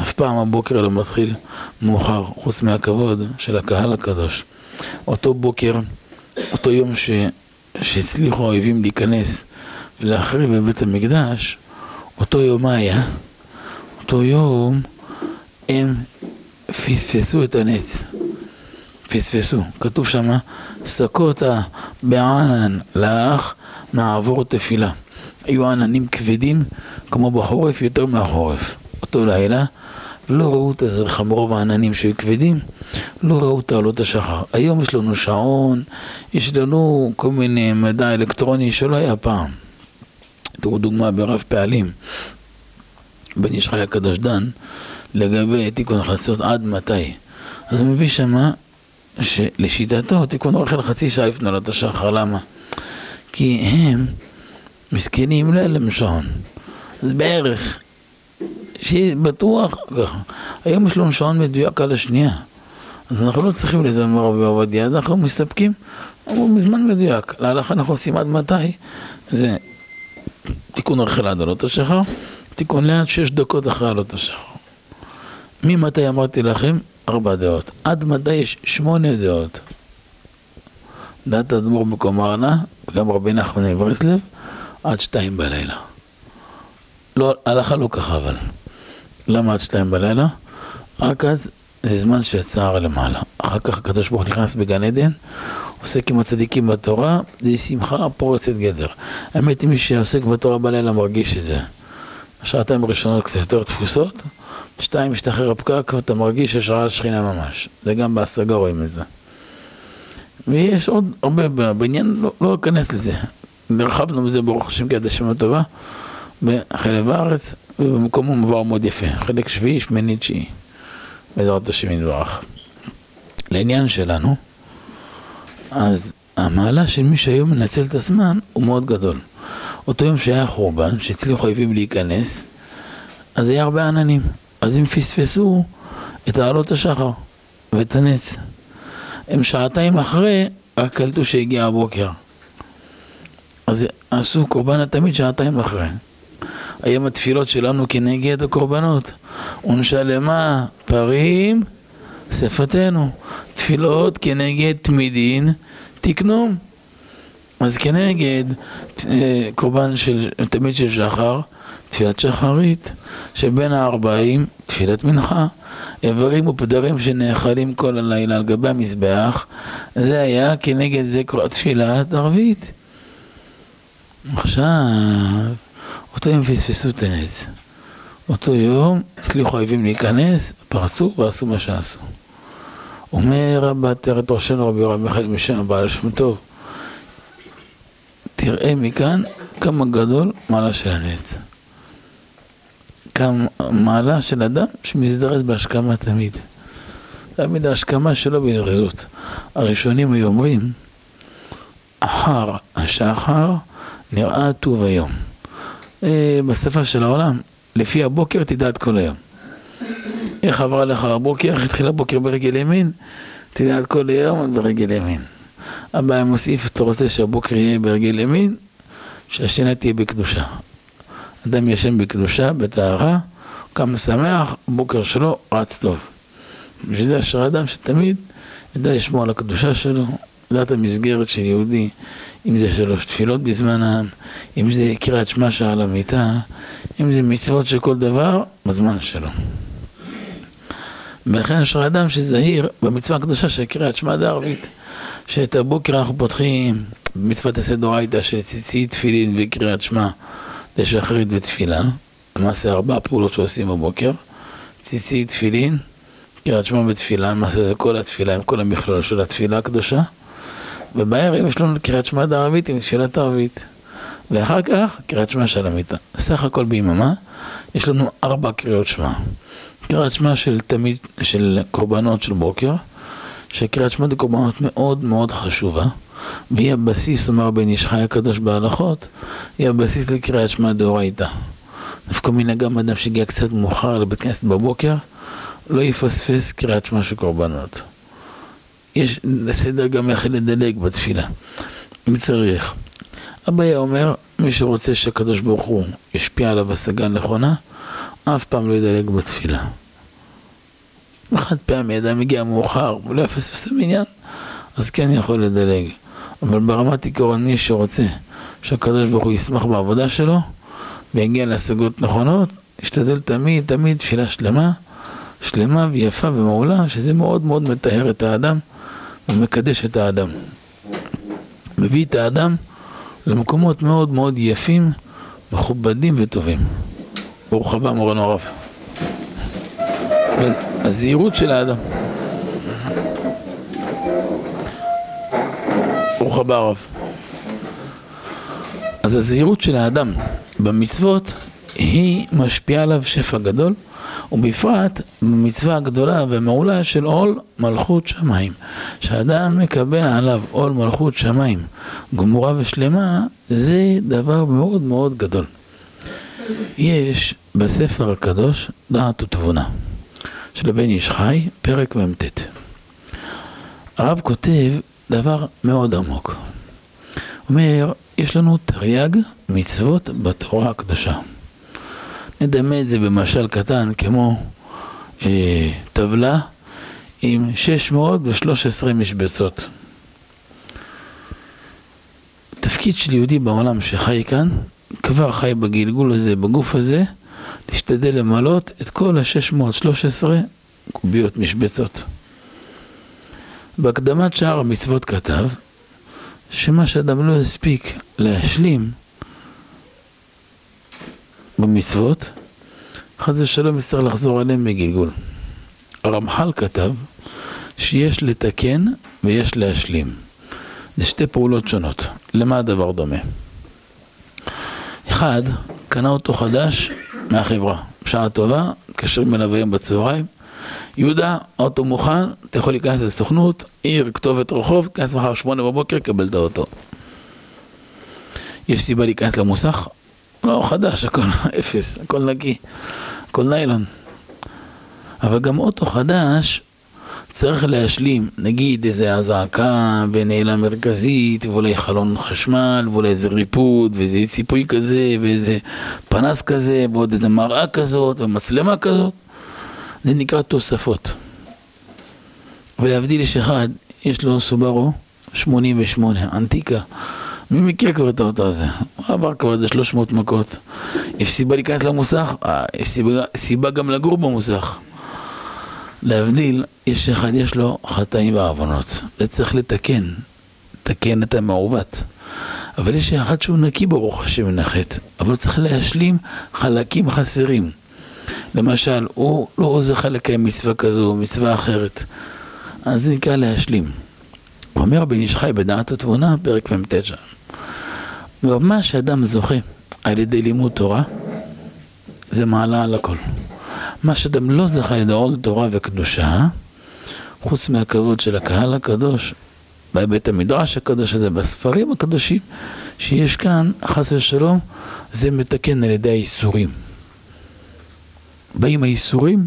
אף פעם הבוקר לא מתחיל מאוחר, חוץ מהכבוד של הקהל הקדוש. אותו בוקר, אותו יום ש... שהצליחו האויבים להיכנס ולהחריב בבית המקדש, אותו יום מה היה? אותו יום הם פספסו את הנץ. פספסו. כתוב שמה, סקותה בענן לאח מעבור תפילה. היו עננים כבדים כמו בחורף יותר מהחורף. אותו לילה לא ראו את הזרחה מרוב העננים שהיו כבדים, לא ראו את תעלות השחר. היום יש לנו שעון, יש לנו כל מיני מדע אלקטרוני שלא היה פעם. תראו דוגמה ברב פעלים, בן איש חי הקדוש דן, לגבי תיקון חצות עד מתי. אז הוא מביא שמה שלשיטתו תיקון אוכל חצי שעה לפני עלות השחר, למה? כי הם מסכנים, לא היה להם שעון. זה בערך שיהיה בטוח ככה. היום יש לנו שעון מדויק על השנייה. אז אנחנו לא צריכים לזמר רבי עובדיה, אז אנחנו מסתפקים, אמרו מזמן מדויק. להלכה אנחנו עושים עד מתי? זה תיקון רחל עד עלות השחר, תיקון לאט שש דקות אחרי עלות השחר. ממתי אמרתי לכם? ארבע דעות. עד מתי יש שמונה דעות. דעת אדמו"ר מקומרנה, וגם רבי נחמן מברסלב, עד שתיים בלילה. לא, הלכה לא ככה אבל. למה עד שתיים בלילה? רק אז זה זמן של צער למעלה. אחר כך הקדוש ברוך נכנס בגן עדן, עוסק עם הצדיקים בתורה, זה שמחה פורצת גדר. האמת היא מי שעוסק בתורה בלילה מרגיש את זה. השעתיים הראשונות קצת יותר תפוסות, שתיים משתחרר הפקק ואתה מרגיש שיש רעל שכינה ממש. זה גם בהשגה רואים את זה. ויש עוד הרבה בעניין, לא, לא אכנס לזה. נרחבנו מזה ברוך השם כעד השם הטובה. בחלב הארץ, ובמקום הוא מבואר מאוד יפה, חלק שביעי, שמיני, תשיעי, בעזרת השם יתברך. לעניין שלנו, אז המעלה של מי שהיום מנצל את הזמן הוא מאוד גדול. אותו יום שהיה חורבן, שהצליחו אויבים להיכנס, אז היה הרבה עננים. אז הם פספסו את העלות השחר ואת הנץ. הם שעתיים אחרי, רק קלטו שהגיע הבוקר. אז עשו קורבן התמיד שעתיים אחרי. היום התפילות שלנו כנגד הקורבנות. ונשלמה פרים שפתנו. תפילות כנגד תמידין תקנו. אז כנגד אה, קורבן של, תמיד של שחר, תפילת שחרית, שבין הארבעים, תפילת מנחה. איברים ופדרים שנאכלים כל הלילה על גבי המזבח, זה היה כנגד זה תפילת ערבית. עכשיו, אותו יום פספסו את הנץ. אותו יום הצליחו האויבים להיכנס, פרצו ועשו מה שעשו. אומר רבה תרת ראשנו רבי יורם מיכאל משם הבעל שם טוב, תראה מכאן כמה גדול מעלה של הנץ. כמה מעלה של אדם שמזדרז בהשכמה תמיד. תמיד ההשכמה שלו בזריזות. הראשונים היו אומרים, אחר השחר נראה טוב היום. אה, בשפה של העולם, לפי הבוקר תדע את כל היום. איך עבר לך הבוקר, איך התחיל הבוקר ברגל ימין, תדע את כל היום ברגל ימין. הבעיה מוסיף, אתה רוצה שהבוקר יהיה ברגל ימין, שהשינה תהיה בקדושה. אדם ישן בקדושה, בטהרה, קם שמח, בוקר שלו רץ טוב. בשביל זה אשר אדם שתמיד ידע לשמור על הקדושה שלו, לדעת המסגרת של יהודי, אם זה שלוש תפילות בזמנם, אם זה קריאת שמע שעה על המיטה, אם זה מצוות של כל דבר, בזמן שלו. ולכן אשר אדם שזהיר במצווה הקדושה של קריאת שמע דערבית, שאת הבוקר אנחנו פותחים במצוות עשה דורייתא של ציצית, תפילין וקריאת שמע לשחרית ותפילה, למעשה ארבע פעולות שעושים בבוקר, ציצית, תפילין, קריאת שמע ותפילה, למעשה זה כל התפילה עם כל המכלול של התפילה הקדושה, ובערב יש לנו קריאת שמע דערבית עם תפילת ערבית, ואחר כך קריאת שמע של המיטה. סך הכל ביממה יש לנו ארבע קריאות שמע. קריאת שמע של תמיד, של קורבנות של בוקר, שקריאת שמע זה קורבנות מאוד מאוד חשובה, והיא הבסיס, אומר בן איש חי הקדוש בהלכות, היא הבסיס לקריאת שמע דאורייתא. דווקא מנהגם אדם שהגיע קצת מאוחר לבית כנסת בבוקר, לא יפספס קריאת שמע של קורבנות. יש סדר גם איך לדלג בתפילה, אם צריך. אבא היה אומר, מי שרוצה שהקדוש ברוך הוא ישפיע עליו השגה נכונה, אף פעם לא ידלג בתפילה. חד פעמי, אדם מגיע מאוחר, הוא לא יפספס את המניין, אז כן יכול לדלג. אבל ברמת עיקרון, מי שרוצה שהקדוש ברוך הוא ישמח בעבודה שלו ויגיע להשגות נכונות, ישתדל תמיד, תמיד תפילה שלמה, שלמה ויפה ומעולה, שזה מאוד מאוד מטהר את האדם ומקדש את האדם. מביא את האדם למקומות מאוד מאוד יפים, מכובדים וטובים. ברוך הבא מורנו הרב. הזהירות של האדם. ברוך הבא הרב. אז הזהירות של האדם במצוות היא משפיעה עליו שפע גדול, ובפרט במצווה הגדולה והמעולה של עול מלכות שמיים. כשאדם מקבל עליו עול מלכות שמיים גמורה ושלמה, זה דבר מאוד מאוד גדול. יש בספר הקדוש דעת ותבונה של הבן איש חי, פרק מ"ט. הרב כותב דבר מאוד עמוק. אומר, יש לנו תרי"ג מצוות בתורה הקדושה. נדמה את זה במשל קטן כמו אה, טבלה עם 613 משבצות. תפקיד של יהודי בעולם שחי כאן, כבר חי בגלגול הזה, בגוף הזה, להשתדל למלות את כל ה-613 קוביות משבצות. בהקדמת שאר המצוות כתב שמה שאדם לא הספיק להשלים במצוות, חס ושלום יצטרך לחזור עליהם בגלגול. הרמח"ל כתב שיש לתקן ויש להשלים. זה שתי פעולות שונות. למה הדבר דומה? אחד, קנה אותו חדש מהחברה. בשעה טובה, מתקשרים אליו בצהריים, יהודה, האוטו מוכן, אתה יכול להיכנס לסוכנות, עיר, כתובת רחוב, כנס מחר שמונה בבוקר, קבל את האוטו. יש סיבה להיכנס למוסך? לא, חדש, הכל אפס, הכל נקי, הכל ניילון. אבל גם אוטו חדש צריך להשלים, נגיד איזה אזעקה ונעילה מרכזית, ואולי חלון חשמל, ואולי איזה ריפוד, ואיזה ציפוי כזה, ואיזה פנס כזה, ועוד איזה מראה כזאת, ומצלמה כזאת. זה נקרא תוספות. ולהבדיל יש אחד, יש לו סוברו 88, אנטיקה. מי מכיר כבר את האוטו הזה? הוא עבר כבר איזה 300 מכות. יש סיבה להיכנס למוסך? אה, יש סיבה, סיבה גם לגור במוסך. להבדיל, יש אחד, יש לו חטאים ועוונות. זה צריך לתקן. לתקן את המעוות. אבל יש אחד שהוא נקי ברוך השם מן החטא, אבל צריך להשלים חלקים חסרים. למשל, הוא לא זכה לקיים מצווה כזו, מצווה אחרת. אז זה נקרא להשלים. אומר בן איש חי בדעת התבונה, פרק מ"ט שם. ומה שאדם זוכה על ידי לימוד תורה, זה מעלה על הכל. מה שאדם לא זכה על עוד תורה וקדושה, חוץ מהכבוד של הקהל הקדוש, בבית המדרש הקדוש הזה, בספרים הקדושים שיש כאן, חס ושלום, זה מתקן על ידי האיסורים. באים האיסורים,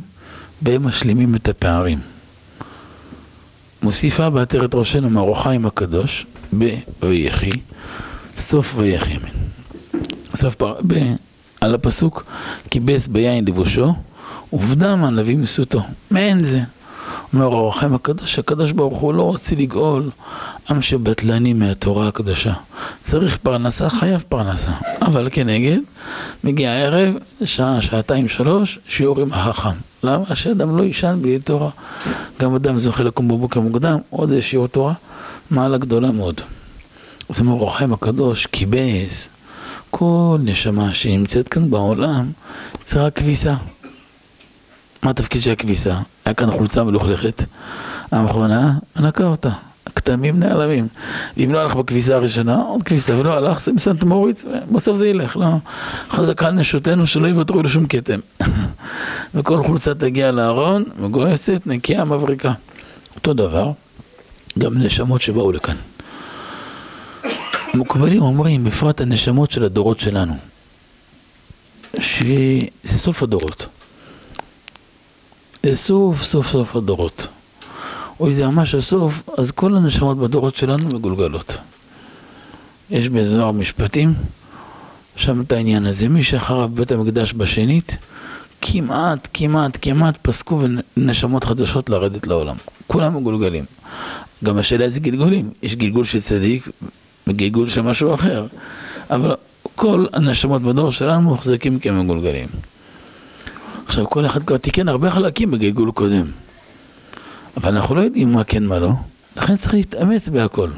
והם משלימים את הפערים. מוסיפה בעטרת ראשנו מהרוחיים הקדוש, ב"ויחי", סוף ויחי אמן. סוף פר... ב... על הפסוק, כיבס ביין לבושו, ובדם על נביא מסותו. מעין זה. אומר החיים הקדוש, הקדוש ברוך הוא לא רוצה לגאול עם שבטלני מהתורה הקדושה. צריך פרנסה, חייב פרנסה. אבל כנגד, מגיע הערב, שעה, שעתיים, שלוש, שיעור עם החכם. למה? שאדם לא יישן בלי תורה. גם אדם זוכה לקום בבוקר מוקדם, עוד שיעור תורה, מעלה גדולה מאוד. אור החיים הקדוש, כיבס, כל נשמה שנמצאת כאן בעולם, צריכה כביסה. מה התפקיד של הכביסה? היה כאן חולצה מלוכלכת, המכונה נקה אותה, הכתמים נעלמים. ואם לא הלך בכביסה הראשונה, עוד כביסה, ולא הלך, זה מסנט מוריץ, בסוף זה ילך, לא. חזקה נשותינו שלא יוותרו לשום כתם. *laughs* וכל חולצה תגיע לארון, מגויסת, נקייה, מבריקה. אותו דבר, גם נשמות שבאו לכאן. המקובלים אומרים, בפרט הנשמות של הדורות שלנו, שזה סוף הדורות. זה סוף סוף סוף הדורות. או זה ממש הסוף, אז כל הנשמות בדורות שלנו מגולגלות. יש בזוהר משפטים, שם את העניין הזה. מי שחרב בית המקדש בשנית, כמעט, כמעט, כמעט פסקו נשמות חדשות לרדת לעולם. כולם מגולגלים. גם השאלה איזה גלגולים. יש גלגול של צדיק וגלגול של משהו אחר. אבל כל הנשמות בדור שלנו מוחזקים כמגולגלים. עכשיו, כל אחד כבר תיקן הרבה חלקים בגלגול קודם. אבל אנחנו לא יודעים מה כן, מה לא. לכן צריך להתאמץ בהכל.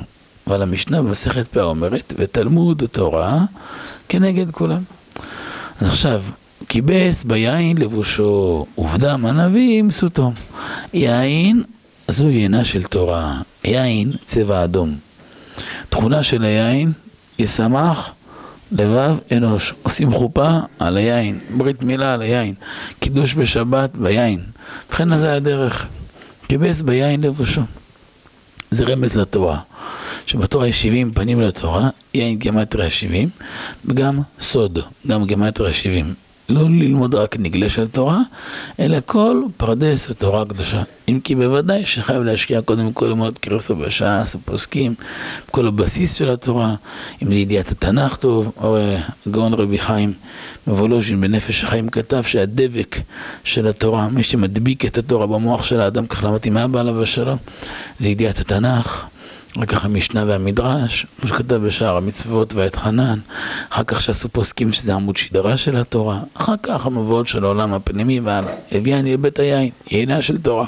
אבל המשנה במסכת פאה אומרת, ותלמוד תורה כנגד כולם. אז עכשיו, כיבס ביין לבושו, ובדם ענבים סוטו. יין זו יינה של תורה. יין צבע אדום. תכונה של היין, ישמח לבב אנוש. עושים חופה על היין, ברית מילה על היין, קידוש בשבת ביין. ובכן זה הדרך. כיבס ביין לבושו. זה רמז לתורה. שבתורה יש 70 פנים לתורה, יין גמטריה 70, וגם סוד, גם גמטריה 70. לא ללמוד רק נגלה של תורה, אלא כל פרדס התורה הקדושה. אם כי בוודאי שחייב להשקיע קודם כל ללמוד קרסו בש"ס, הפוסקים, כל הבסיס של התורה, אם זה ידיעת התנ"ך טוב, או גאון רבי חיים מוולוז'ין בנפש החיים כתב שהדבק של התורה, מי שמדביק את התורה במוח של האדם, כך למדתי מאבא עליו השלום, זה ידיעת התנ"ך. כך המשנה והמדרש, כמו שכתב בשער המצוות ואת חנן, אחר כך שעשו פוסקים שזה עמוד שדרה של התורה, אחר כך המבואות של העולם הפנימי והלאה. הביאני לבית היין, יינה של תורה.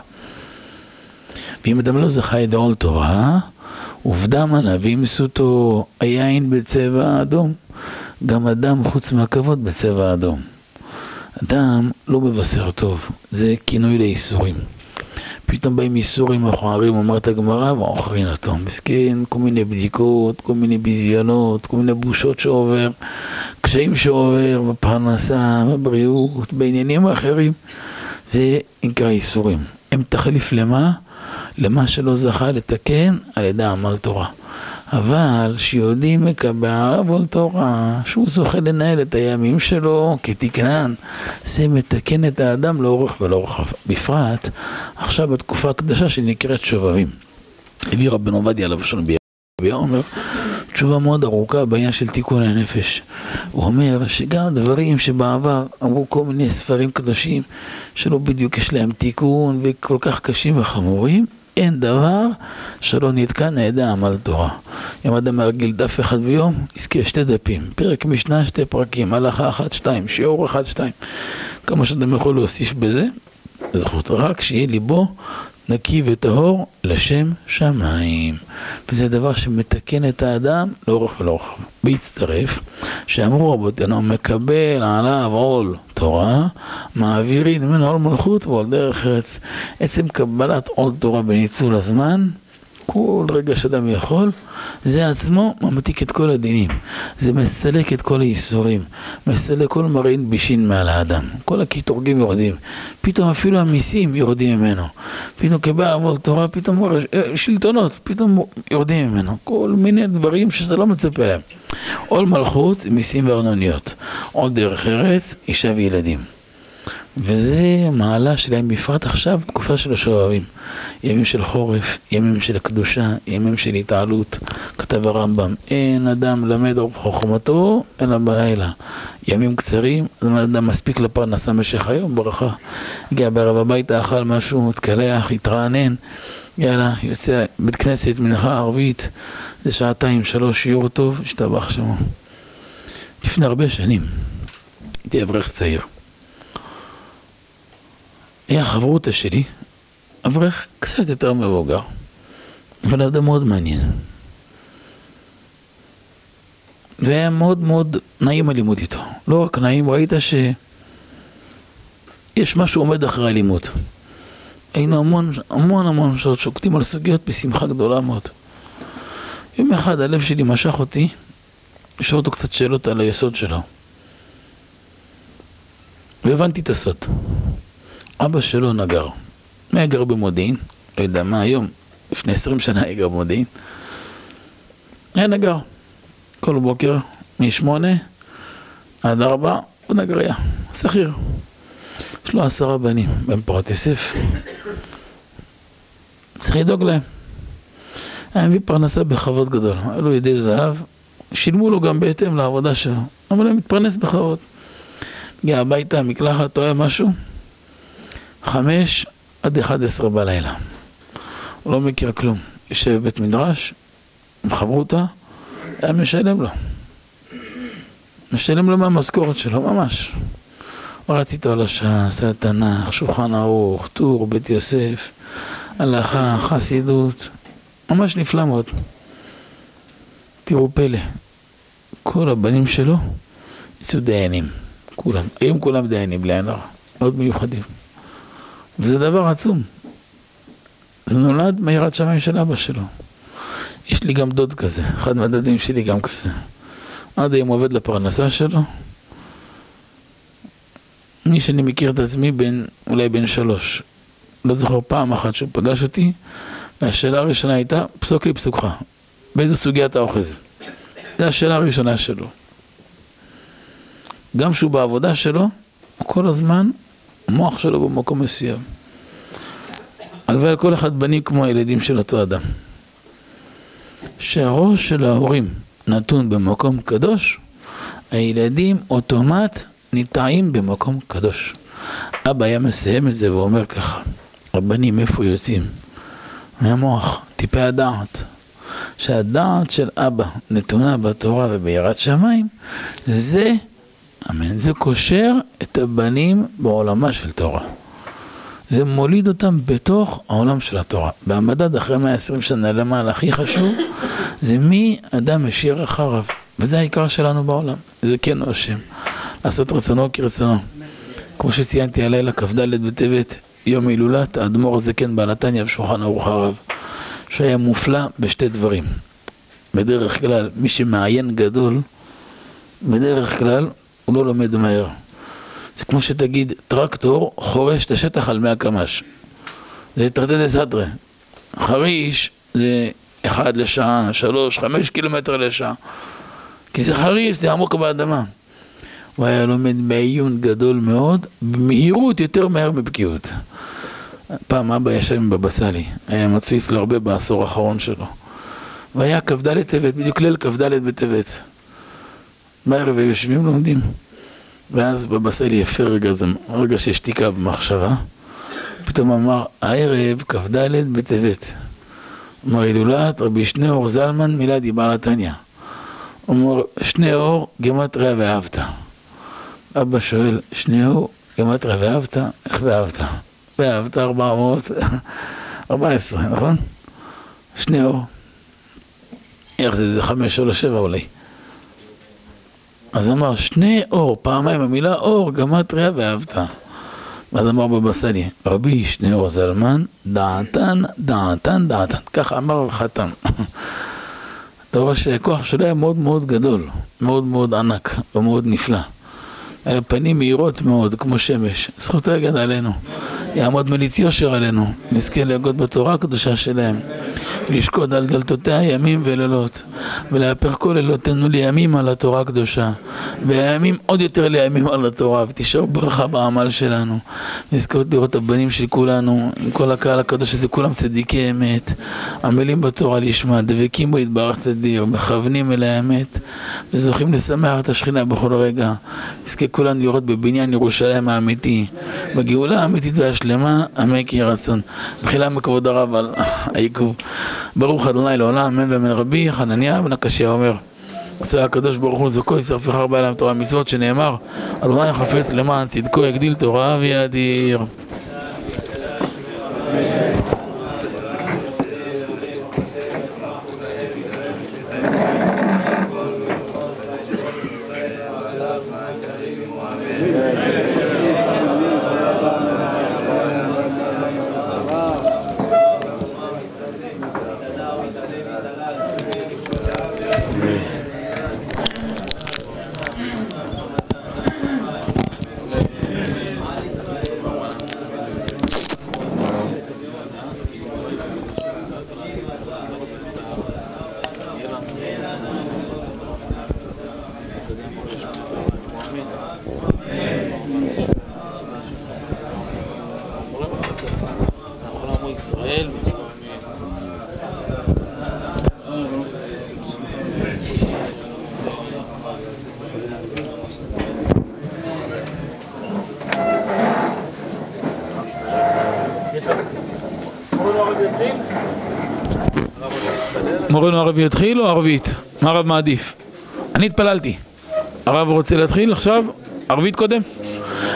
ואם אדם לא זכה ידעול תורה, ובדם ענבים מסותו היין בצבע אדום. גם אדם חוץ מהכבוד בצבע אדום. אדם לא מבשר טוב, זה כינוי לייסורים. פתאום באים איסורים מכוערים, אומרת הגמרא, ועוכרין אותו. מסכן, כל מיני בדיקות, כל מיני ביזיונות, כל מיני בושות שעובר, קשיים שעובר בפרנסה, בבריאות, בעניינים אחרים. זה נקרא איסורים. הם תחליף למה? למה שלא זכה לתקן על ידי עמל תורה. אבל שיהודי מקבל עול תורה, שהוא זוכה לנהל את הימים שלו כתקנן, זה מתקן את האדם לאורך ולרוחב. בפרט, עכשיו בתקופה הקדשה שנקראת שובבים. הביא רבנו עובדיה עליו שון ביאה אומר, תשובה מאוד ארוכה בעניין של תיקון הנפש. הוא אומר שגם דברים שבעבר אמרו כל מיני ספרים קדושים שלא בדיוק יש להם תיקון וכל כך קשים וחמורים, אין דבר שלא נתקן על ידי עמל תורה. אם אדם מרגיל דף אחד ביום, יזכה שתי דפים. פרק משנה, שתי פרקים, הלכה אחת, שתיים, שיעור אחד, שתיים. כמה שאדם יכול להוסיף בזה, זכות. רק שיהיה ליבו נקי וטהור לשם שמיים. וזה דבר שמתקן את האדם לאורך ולרוחב. בהצטרף, שאמרו רבותינו, מקבל עליו עול תורה, מעבירים ממנו עול מלכות ועול דרך ארץ. עצם קבלת עול תורה בניצול הזמן, כל רגע שאדם יכול, זה עצמו ממתיק את כל הדינים. זה מסלק את כל הייסורים, מסלק כל מראין בישין מעל האדם. כל הקיטורגים יורדים. פתאום אפילו המיסים יורדים ממנו. פתאום כבעל עבור תורה, פתאום שלטונות, פתאום יורדים ממנו. כל מיני דברים שאתה לא מצפה להם. עול מלכות, מיסים וארנוניות. עוד דרך ארץ, אישה וילדים. וזה מעלה שלהם, בפרט עכשיו, תקופה של השואבים. ימים של חורף, ימים של קדושה, ימים של התעלות. כתב הרמב"ם, אין אדם למד חוכמתו, אלא בלילה. ימים קצרים, אומרת, אדם מספיק לפרנסה במשך היום, ברכה. הגיע בערב הביתה, אכל משהו, התקלח, התרענן. יאללה, יוצא בית כנסת, מנחה ערבית, זה שעתיים, שלוש, שיעור טוב, השתבח שמו. לפני הרבה שנים, הייתי אברך צעיר. היה חברותא שלי, אברך קצת יותר מבוגר, אבל אדם מאוד מעניין. והיה מאוד מאוד נעים הלימוד איתו. לא רק נעים, ראית שיש משהו עומד אחרי הלימוד. היינו המון המון המון שעות שוקטים על סוגיות בשמחה גדולה מאוד. יום אחד הלב שלי משך אותי לשאול אותו קצת שאלות על היסוד שלו. והבנתי את הסוד. אבא שלו נגר. היה גר במודיעין, לא יודע מה היום, לפני עשרים שנה היה גר במודיעין. היה נגר. כל בוקר, משמונה עד ארבע, הוא נגריה, שכיר. יש לו עשרה בנים, בן פורת יוסף. צריך לדאוג להם. היה מביא פרנסה בכבוד גדול. היו לו ידי זהב, שילמו לו גם בהתאם לעבודה שלו, אבל הוא מתפרנס בכבוד. הגיע הביתה, מקלחת, טועה משהו, חמש עד אחד עשרה בלילה. הוא לא מכיר כלום. יושב בבית מדרש, עם חברותה, היה משלם לו. משלם לו מהמשכורת שלו, ממש. רץ איתו על השעה, עשה תנ"ך, שולחן ערוך, טור, בית יוסף, הלכה, חסידות, ממש נפלא מאוד. תראו פלא, כל הבנים שלו יצאו דיינים, כולם. היום כולם דיינים, בלי עין הרע, מאוד מיוחדים. וזה דבר עצום. זה נולד מיראת שמיים של אבא שלו. יש לי גם דוד כזה, אחד מהדודים שלי גם כזה. עד היום עובד לפרנסה שלו. מי שאני מכיר את עצמי, בין, אולי בן שלוש. לא זוכר פעם אחת שהוא פגש אותי, והשאלה הראשונה הייתה, פסוק לי פסוקך. באיזו סוגיה אתה אוחז? זו השאלה הראשונה שלו. גם כשהוא בעבודה שלו, כל הזמן המוח שלו במקום מסוים. הלוואי על כל אחד בנים כמו הילדים של אותו אדם. שהראש של ההורים נתון במקום קדוש, הילדים אוטומט נטעים במקום קדוש. אבא היה מסיים את זה ואומר ככה, הבנים איפה יוצאים? מהמוח, טיפי הדעת. שהדעת של אבא נתונה בתורה וביראת שמיים, זה, אמן, זה קושר את הבנים בעולמה של תורה. זה מוליד אותם בתוך העולם של התורה. והמדד אחרי 120 שנה למעלה הכי חשוב, זה מי אדם משאיר אחריו. וזה העיקר שלנו בעולם, זה כן השם. לעשות רצונו כרצונו. כמו שציינתי הלילה, כ"ד בטבת, יום הילולת, האדמו"ר הזקן בעל התניא ושולחן ערוך הרב, שהיה מופלא בשתי דברים. בדרך כלל, מי שמעיין גדול, בדרך כלל הוא לא לומד מהר. זה כמו שתגיד, טרקטור חורש את השטח על 100 קמ"ש. זה תרתי דסתרי. חריש זה 1 לשעה, 3, 5 קילומטר לשעה. כי זה חריש, זה עמוק באדמה. הוא היה לומד בעיון גדול מאוד, במהירות יותר מהר מבקיאות. פעם אבא ישב עם בבא סאלי, היה מצוי אצלו הרבה בעשור האחרון שלו. והיה כ"ד טבת, בדיוק ליל כ"ד בטבת. בערב יושבים לומדים. ואז בבא סאלי יפה רגע, זה רגע של שתיקה במחשבה. פתאום אמר, הערב כ"ד בטבת. אמר הילולת רבי שניאור זלמן מילדי בעל התניא. אומר, שניאור גימטריה ואהבת. אבא שואל, שניאור גימטריה ואהבת? איך ואהבת? ואהבת 414, *laughs* נכון? שניאור. איך זה, זה חמש או לשבע אולי. אז אמר, שני אור, פעמיים המילה אור, גמטריה ואהבת. ואז אמר בבא סאלי, רבי שני אור זלמן, דעתן, דעתן, דעתן. ככה אמר וחתם. *laughs* אתה רואה שהכוח שלו היה מאוד מאוד גדול, מאוד מאוד ענק ומאוד נפלא. היה פנים מהירות מאוד, כמו שמש. זכותו יגן עלינו. יעמוד מליץ יושר עלינו. נזכה להגות בתורה הקדושה שלהם. לשקוד על דלתותיה ימים ולילות, ולהפך כל לילותינו לימים על התורה הקדושה, והימים עוד יותר לימים על התורה, ותשאר ברכה בעמל שלנו. נזכות לראות את הבנים של כולנו, עם כל הקהל הקדוש הזה, כולם צדיקי אמת, עמלים בתורה לשמה, דבקים בו יתברך תדיר, מכוונים אל האמת, וזוכים לשמח את השכינה בכל רגע. נזכה כולנו לראות בבניין ירושלים האמיתי, בגאולה האמיתית והשלמה, אמן כי רצון. מחילה מכבוד הרב על העיכוב. ברוך ה' לעולם, אמן ואמן. רבי, חנניה בן הקשיא אומר עושה הקדוש ברוך הוא זכו ישרפך הרבה להם תורה מצוות שנאמר אדוני חפץ למען צדקו יגדיל תורה ויאדיר ישראל מורנו הרב יתחיל או ערבית? מה הרב מעדיף? אני התפללתי. הרב רוצה להתחיל עכשיו? ערבית קודם?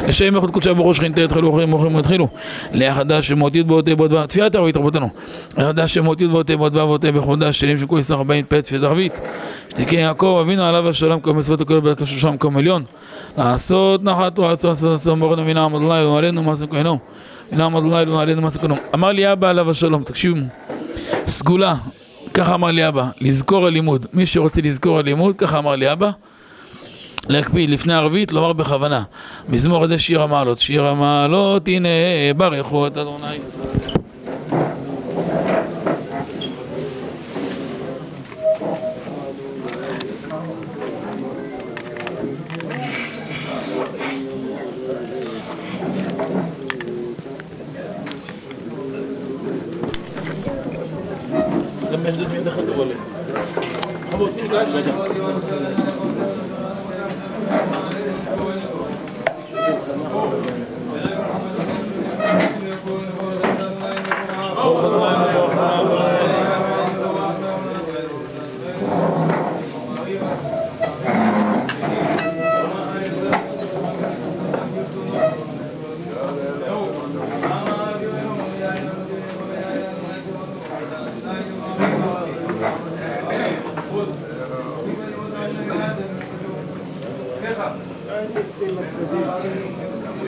לשם איכות קודשה ברוך שכינתה יתחילו אחרים מוכרים ויתחילו ליחדה שמות י' באותי באות ו' תפילת ערבית רבותינו ליחדה שמות י' באותי באות ו' ואותי בכבודה שלים של כולי סך ארבעים פ' תפילת ערבית שתיקי יעקב אבינו עליו השלום כל מצוות הכל בקשו שם מקום עליון לעשות נחת תורה לעשות לעשות מורנו מינה עמוד אליי ועלינו זה כהנו מינה עמוד אליי ועלינו זה כהנו אמר לי אבא עליו השלום תקשיבו סגולה ככה אמר לי אבא לזכור הלימוד מי שרוצה לזכור הלימוד ככה אמר לי אבא להקפיד לפני ערבית, לומר בכוונה. מזמור הזה שיר המעלות. שיר המעלות, הנה ברכו את אדוני. גם